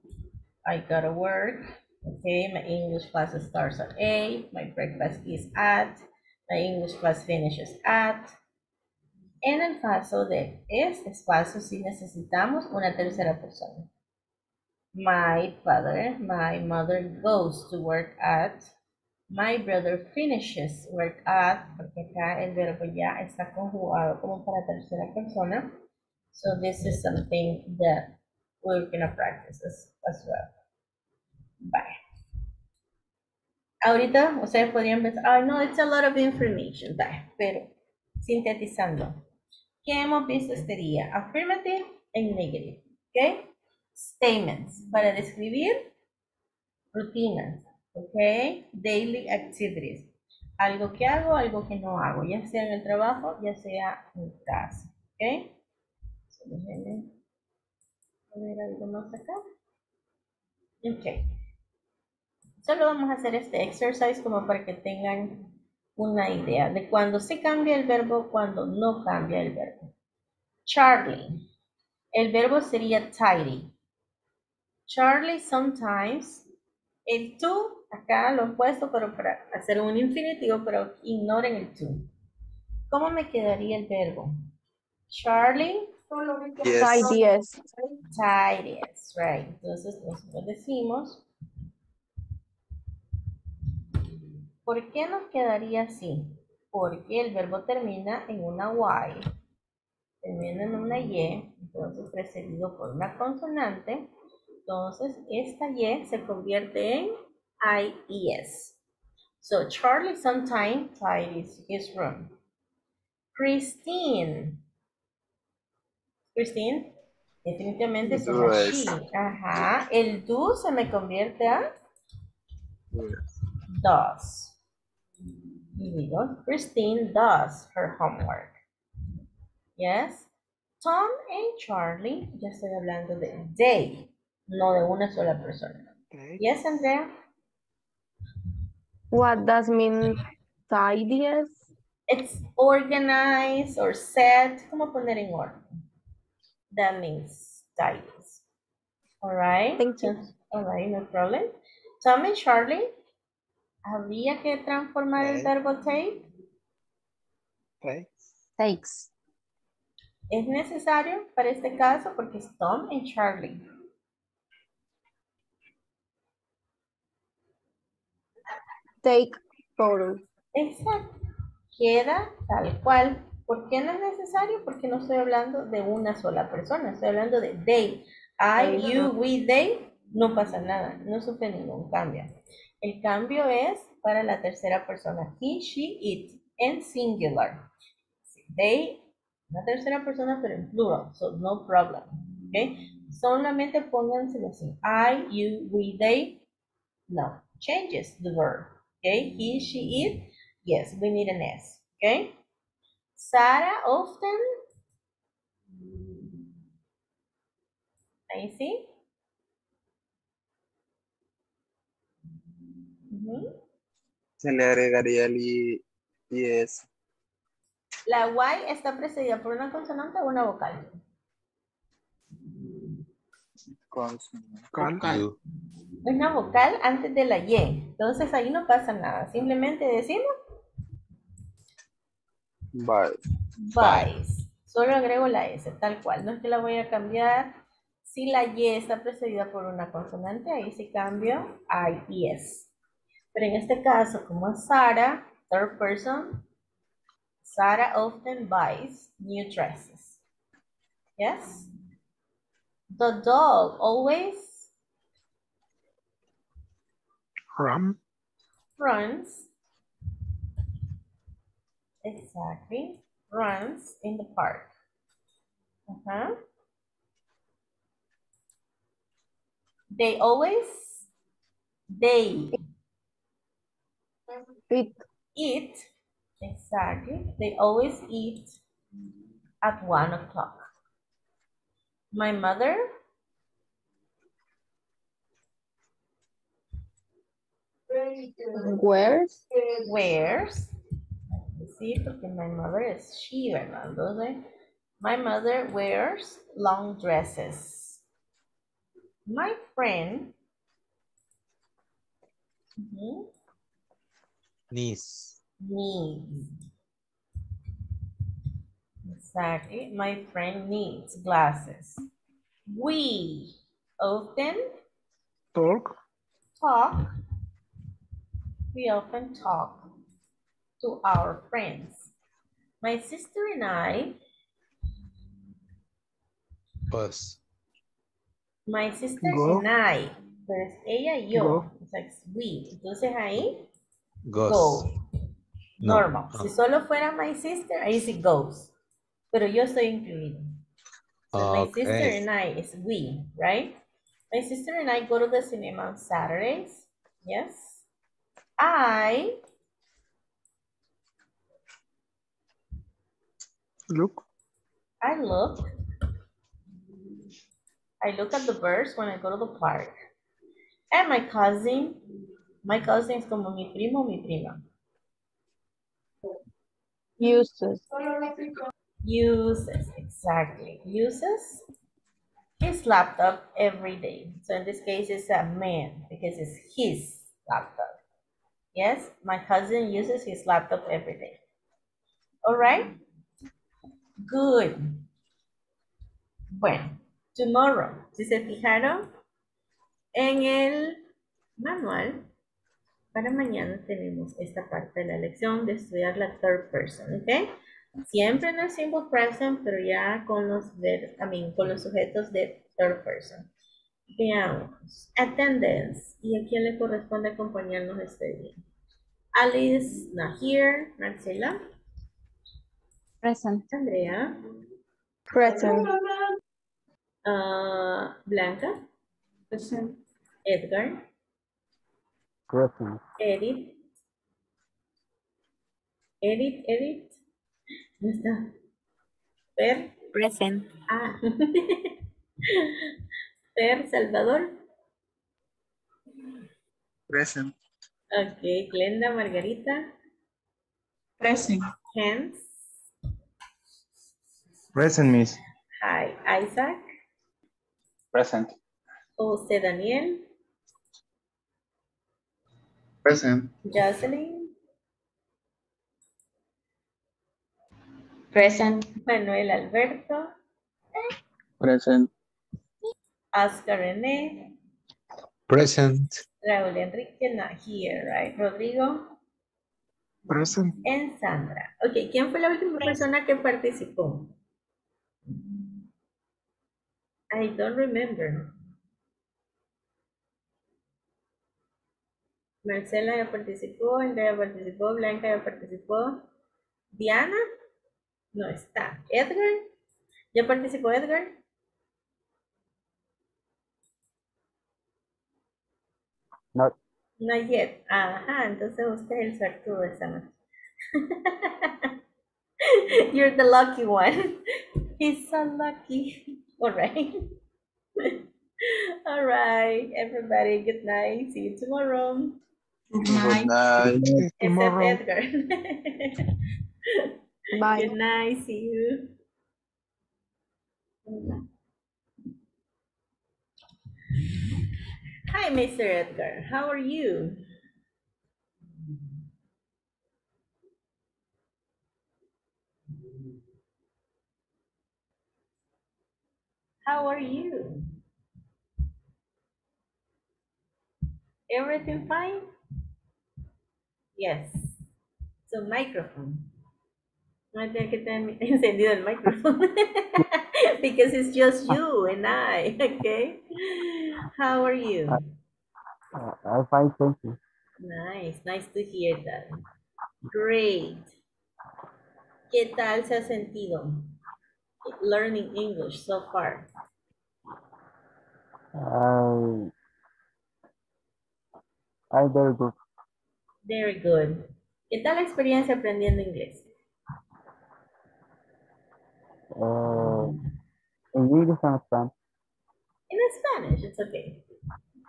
I go to work. Okay, my English class starts at 8. My breakfast is at. My English class finishes at. En el caso de este espacio, si necesitamos una tercera persona. My father, my mother goes to work at. My brother finishes work at, porque acá el verbo ya está conjugado como para tercera persona. So this is something that we're gonna practice as, well. Bye. Ahorita ustedes podrían pensar, oh no, it's a lot of information. Bye. Pero sintetizando, ¿qué hemos visto este día? Affirmative and negative. ¿Ok? Statements para describir rutinas. ¿Ok? Daily activities. Algo que hago, algo que no hago, ya sea en el trabajo, ya sea en casa. ¿Ok? Déjenme ver acá. Ok. Solo vamos a hacer este exercise como para que tengan una idea de cuando se cambia el verbo, cuando no cambia el verbo. Charlie. El verbo sería tidy. Charlie sometimes. El to, acá lo he puesto pero para hacer un infinitivo, pero ignoren el to. ¿Cómo me quedaría el verbo? Charlie Tidies. Tidies, right. Entonces nosotros decimos, ¿por qué nos quedaría así? Porque el verbo termina en una Y. termina en una Y, entonces precedido por una consonante, entonces esta Y se convierte en IES. So Charlie sometimes tidies his room. Christine. Christine, definitivamente es una she. Ajá. El do se me convierte a does. Y digo, Christine does her homework. Yes. Tom and Charlie, ya estoy hablando de they, no de una sola persona. Yes, Andrea. What does mean tidiest? It's organized or set. ¿Cómo poner en orden? That means tidies. All right. Thank you. All right, no problem. Tom and Charlie, ¿habría que transformar el verbo take? Takes. Es necesario para este caso porque es Tom and Charlie. Take photos. Exacto. Queda tal cual. ¿Por qué no es necesario? Porque no estoy hablando de una sola persona, estoy hablando de they. I, you, we, they. No pasa nada, no sufre ningún cambio. El cambio es para la tercera persona. He, she, it, en singular. They, una tercera persona, pero en plural, so no problem. ¿ok? Solamente pónganselo así. I, you, we, they. No, changes the verb. Okay, he, she, it. Yes, we need an S. Okay. Sarah often. Ahí sí. Se le agregaría el I, IS. La Y está precedida por una consonante o una vocal. Consonante. Una vocal antes de la Y. Entonces ahí no pasa nada. Simplemente decimos Bye. Vice. Solo agrego la S, tal cual. No es que la voy a cambiar. Si la Y está precedida por una consonante, ahí sí cambio I y S. Pero en este caso, como es Sara, third person, Sara often buys new dresses. Yes? The dog always Ram. runs. Exactly. Runs in the park. Uh-huh. They always they Eat. eat exactly. They always eat at one o'clock. My mother Wears. wears. Sí, porque my mother is she, ¿verdad? Entonces, my mother wears long dresses. My friend. Ujú, Niece. needs. Exactly. My friend needs glasses. We often Talk. talk. We often talk to our friends. My sister and I, Us. my sister Go. and I, pero es ella y yo, Go. o sea, es we. Entonces ahí, Goes. go. No, Normal. no. Si solo fuera my sister, ahí sí goes. Pero yo estoy incluido. So my sister and I is we, right? My sister and I go to the cinema on Saturdays. Yes. I Look. I look. I look at the birds when I go to the park. And my cousin, my cousin is como mi primo, mi prima. Uses. Uses, exactly. Uses his laptop every day. So in this case, it's a man because it's his laptop. Yes, my cousin uses his laptop every day. All right? Good. Bueno, tomorrow, si se fijaron, en el manual, para mañana tenemos esta parte de la lección de estudiar la third person, ¿ok? Siempre en el simple present, pero ya con los ver, I mean, con los sujetos de third person. Veamos. Attendance. ¿Y a quién le corresponde acompañarnos este día? Alice, not here. Marcela. Present. Andrea. Present. Ah, Blanca. Present. Edgar. Present. Edith. Edith, Edith. ¿No está? Per. Present. Ah. Per, Salvador. Present. Ok, Glenda, Margarita. Present. Hans. Present, Miss. Hi, Isaac. Present. José Daniel. Present. Jocelyn. Present. Manuel Alberto. Present. Oscar René. Present. Raúl Enrique, not here, right? Rodrigo. Present. And Sandra. Ok, ¿quién fue la última persona que participó? I don't remember. Marcela ya participó, Andrea participó, Blanca ya participó. Diana no está. Edgar, ¿ya participó Edgar? Not. Not yet. Ajá, entonces usted es el suertudo esta noche. You're the lucky one. He's so lucky. All right. All right, everybody. Good night. See you tomorrow. Good Good night. Except Tomorrow. Edgar. Bye. Good night. See you. Hi, Mr. Edgar. How are you? How are you? Everything fine? Yes. So microphone. No tiene que tener encendido el microphone. because it's just you and I, okay? How are you? Uh, I find thank you. Nice, nice to hear that. Great. ¿Qué tal se ha sentido learning English so far? I, I very good. Very good. ¿Qué tal la experiencia aprendiendo inglés? Uh, in English and Spanish. In Spanish, it's okay.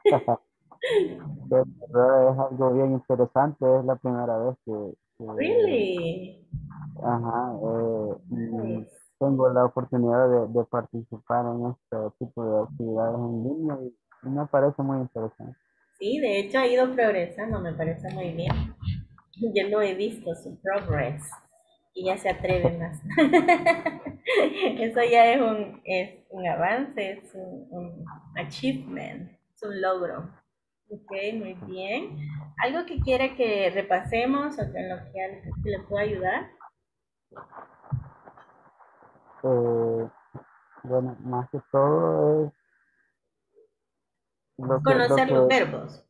Verdad es algo bien interesante, es la primera vez que, que- Really? ajá, eh, Nice. Tengo la oportunidad de, participar en este tipo de actividades en línea y, me parece muy interesante. Sí, de hecho ha ido progresando, me parece muy bien. Yo no he visto su progress y ya se atreve más. Eso ya es un, es un avance, es un, achievement, es un logro. Ok, muy bien. ¿Algo que quiera que repasemos o que en lo que le pueda ayudar? Eh, bueno, más que todo es lo que, lo Conocer los que- verbos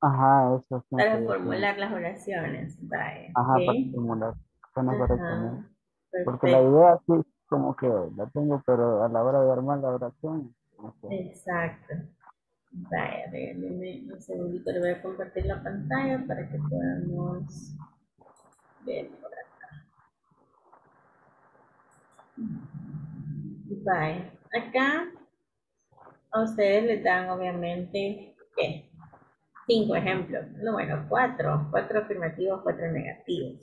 Ajá, eso para formular las oraciones. Vale, Ajá, ok. para formular. Ajá, correctamente. Porque la idea sí como que la tengo, pero a la hora de armar la oración, como que- Exacto. Vaya, denme un segundito, le voy a compartir la pantalla para que podamos ver por acá. A ustedes les dan obviamente, ¿qué? Cinco ejemplos. No, bueno, cuatro. Cuatro afirmativos, cuatro negativos.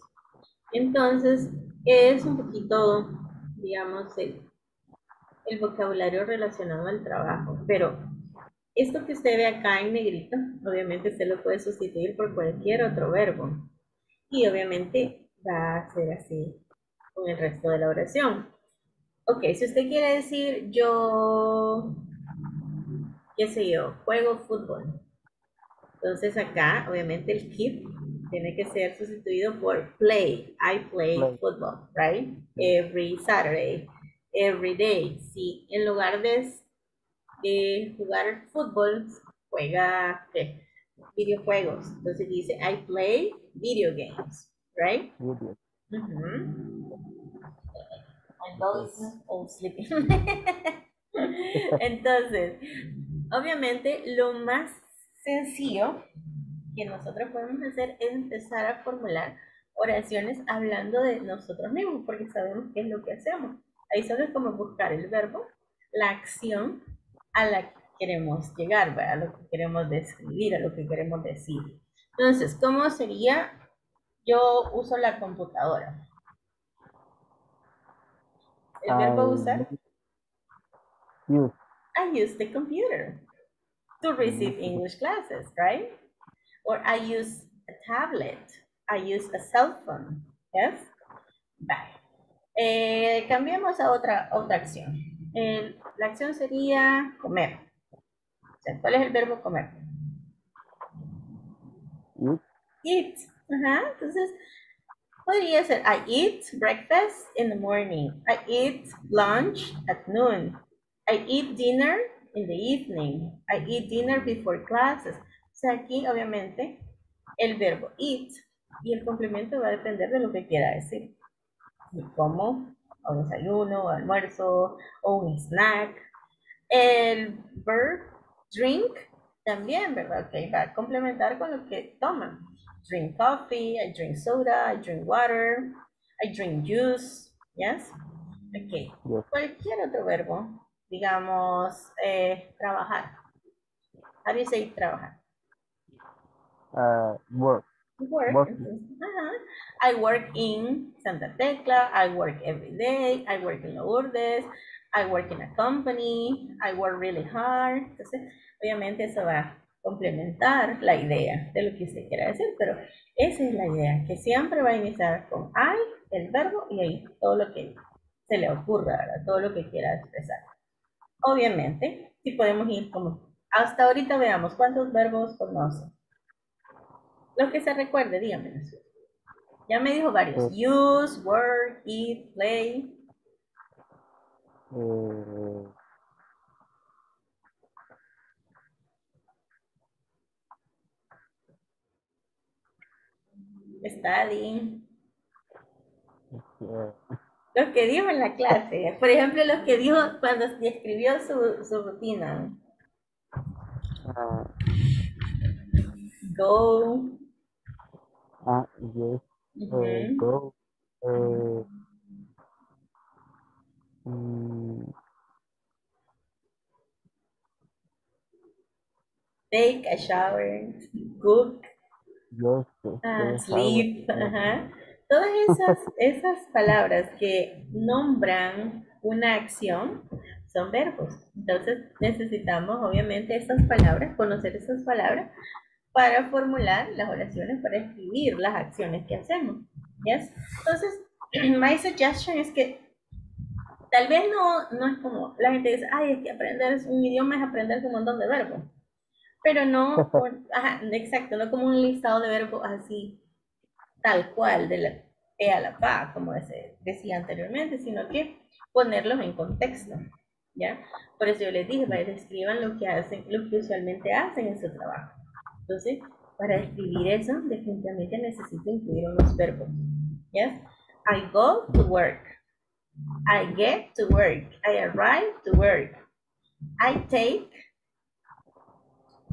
Entonces, es un poquito, digamos, el, el vocabulario relacionado al trabajo, pero esto que usted ve acá en negrito, obviamente usted lo puede sustituir por cualquier otro verbo. Y obviamente va a ser así con el resto de la oración. Ok, si usted quiere decir yo, qué sé yo, juego fútbol. Entonces acá, obviamente el keep tiene que ser sustituido por play. I play Play. football, right? Every Saturday, every day. Si en lugar de, de jugar fútbol, juega ¿qué? videojuegos. Entonces dice, I play video games, right? Video. Sleeping. Entonces, obviamente, lo más sencillo que nosotros podemos hacer es empezar a formular oraciones hablando de nosotros mismos, porque sabemos qué es lo que hacemos. Ahí solo es como buscar el verbo, la acción a la que queremos llegar, ¿verdad? a lo que queremos describir, a lo que queremos decir. Entonces, ¿cómo sería? Yo uso la computadora. El verbo I usar, use I use the computer to receive English classes, right? Or I use a tablet. I use a cell phone. Yes? Vale. Eh, cambiemos a otra, otra acción. El- la acción sería comer. O sea, ¿Cuál es el verbo comer? eat, Eat. Ajá. Entonces, podría ser I eat breakfast in the morning. I eat lunch at noon. I eat dinner in the evening. I eat dinner before classes. O sea, aquí obviamente el verbo eat y el complemento va a depender de lo que quiera decir. Como o desayuno, o almuerzo, o un snack. El verb drink también, ¿verdad? Va a complementar con lo que toman. Drink coffee, I drink soda, I drink water, I drink juice, yes? Ok. yes. Cualquier otro verbo, digamos, eh, trabajar. How do you say trabajar? Uh, work, Work. Work. I work in Santa Tecla, I work every day, I work in Lourdes, I work in a company, I work really hard. Entonces, obviamente eso va complementar la idea de lo que usted quiera decir, pero esa es la idea, que siempre va a iniciar con I, el verbo, y ahí todo lo que se le ocurra, ¿verdad? todo lo que quiera expresar. Obviamente, si podemos ir como, hasta ahorita veamos cuántos verbos conoce. Los que se recuerde, díganme. Ya me dijo varios. Use, work, eat, play. eh, Study. eh, Los que dijo en la clase. Por ejemplo, los que dijo cuando describió su, su rutina. ah, Go. ah, yes, eh, go, eh, mm, Take a shower. Cook. Yes, ah, sleep. shower, ajá. Todas esas, esas palabras que nombran una acción son verbos. Entonces necesitamos obviamente esas palabras, conocer esas palabras para formular las oraciones, para escribir las acciones que hacemos. Yes? Entonces, my suggestion es que tal vez no, no es como la gente dice, ay, es que aprender un idioma es aprender un montón de verbos. Pero no, exacto, no como un listado de verbos así, tal cual, de la P a la PA, como decía anteriormente, sino que ponerlos en contexto, ¿ya? Por eso yo les dije, vaya, describan lo que hacen, lo que usualmente hacen en su trabajo. Entonces, para escribir eso, definitivamente necesito incluir unos verbos, ¿yes? I go to work. I get to work. I arrive to work. I take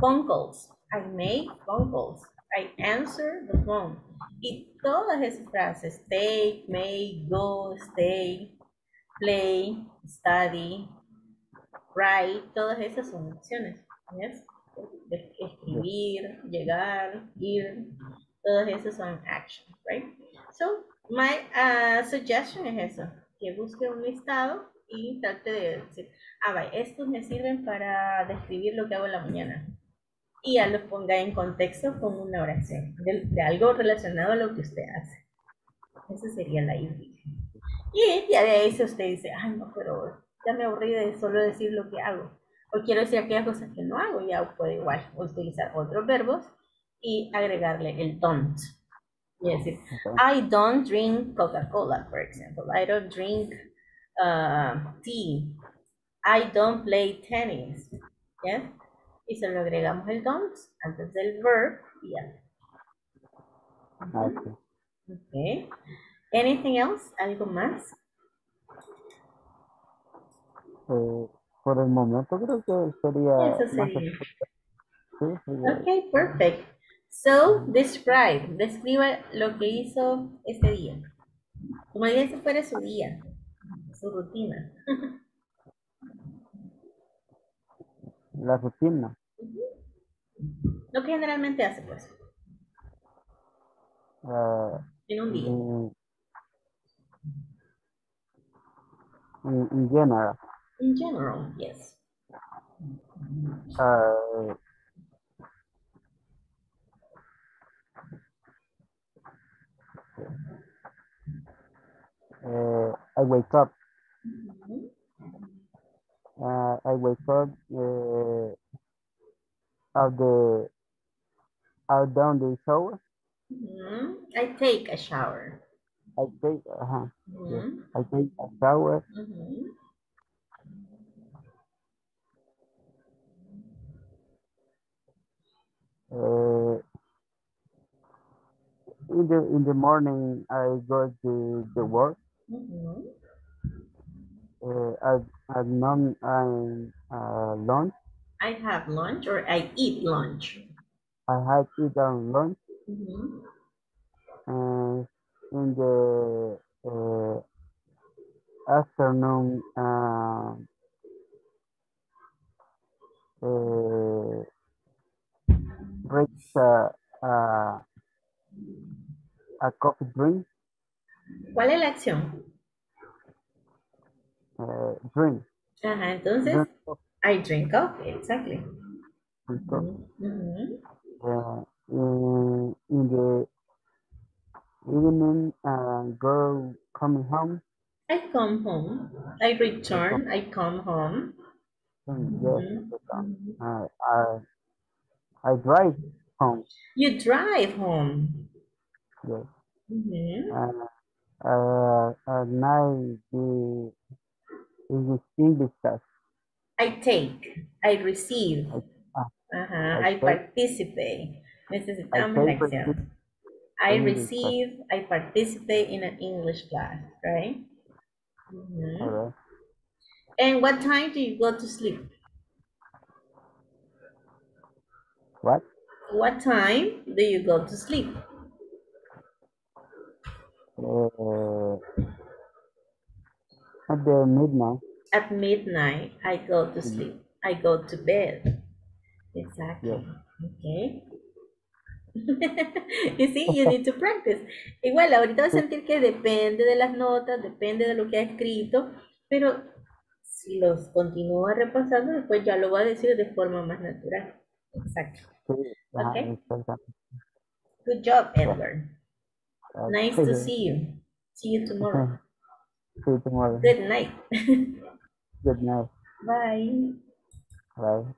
phone calls. I make phone calls. I answer the phone. Y todas esas frases, take, make, go, stay, play, study, write, todas esas son acciones. Escribir, llegar, ir, todas esas son actions, right? So, my uh, suggestion es eso, que busque un listado y trate de decir, ah, vaya, estos me sirven para describir lo que hago en la mañana. Y ya lo ponga en contexto con una oración, de, de algo relacionado a lo que usted hace. Esa sería la idea. Y ya de eso usted dice, ay, no, pero ya me aburrí de solo decir lo que hago. O quiero decir aquellas cosas que no hago, ya puede igual utilizar otros verbos y agregarle el don't. Yes, it- Okay. I don't drink Coca-Cola, for example. I don't drink uh, tea. I don't play tennis. Yes. Y solo agregamos el don't antes del verb y ya. Okay. Okay. Anything else? ¿Algo más? Eh, por el momento creo que sería Eso sería. Sí, sería- Okay, perfect. So, describe. Describa lo que hizo ese día. Como si ese fuera su día, su rutina. la rutina. Lo que generalmente hace, pues, eh, en un día. in, general. In general, yes. Uh, uh, I wake up. Uh, I wake up uh, out the out down the shower. Mhm. I take a shower. I take uh yes, Mhm. I take a shower. Mhm. Uh, in the in the morning, I go to the work. Mhm. Uh, at at noon, I uh, lunch. I have lunch or I eat lunch. I had eaten lunch. Mhm. And in the uh, afternoon, uh, uh, drink uh, uh, a coffee drink. ¿Cuál es la acción? Uh, drink. Ajá, entonces, Drink I drink coffee, exactly. coffee. Mhm. Uh, in, in the evening, uh, go coming home. I come home. I return. I come home. Mm, Yes, uh, I I drive home. You drive home. Yes. Mm -hmm. Uh, uh, at night, the is English class. I take. I receive. Ajá. I I participate. Necesitamos acción. I receive. I participate in an English class, right? Mhm. Alright. And what time do you go to sleep? What? What time do you go to sleep? Uh, at the midnight. At midnight, I go to sleep. I go to bed. Exactly. Yes. Okay. you see, you need to practice. Igual, ahorita vas a sentir que depende de las notas, depende de lo que ha escrito, pero si los continúa repasando, después ya lo va a decir de forma más natural. Exacto. Sí, Okay. Good job, Edward. Uh, Nice to see you. See you tomorrow. See you tomorrow. Good night. Good night. Bye. Bye.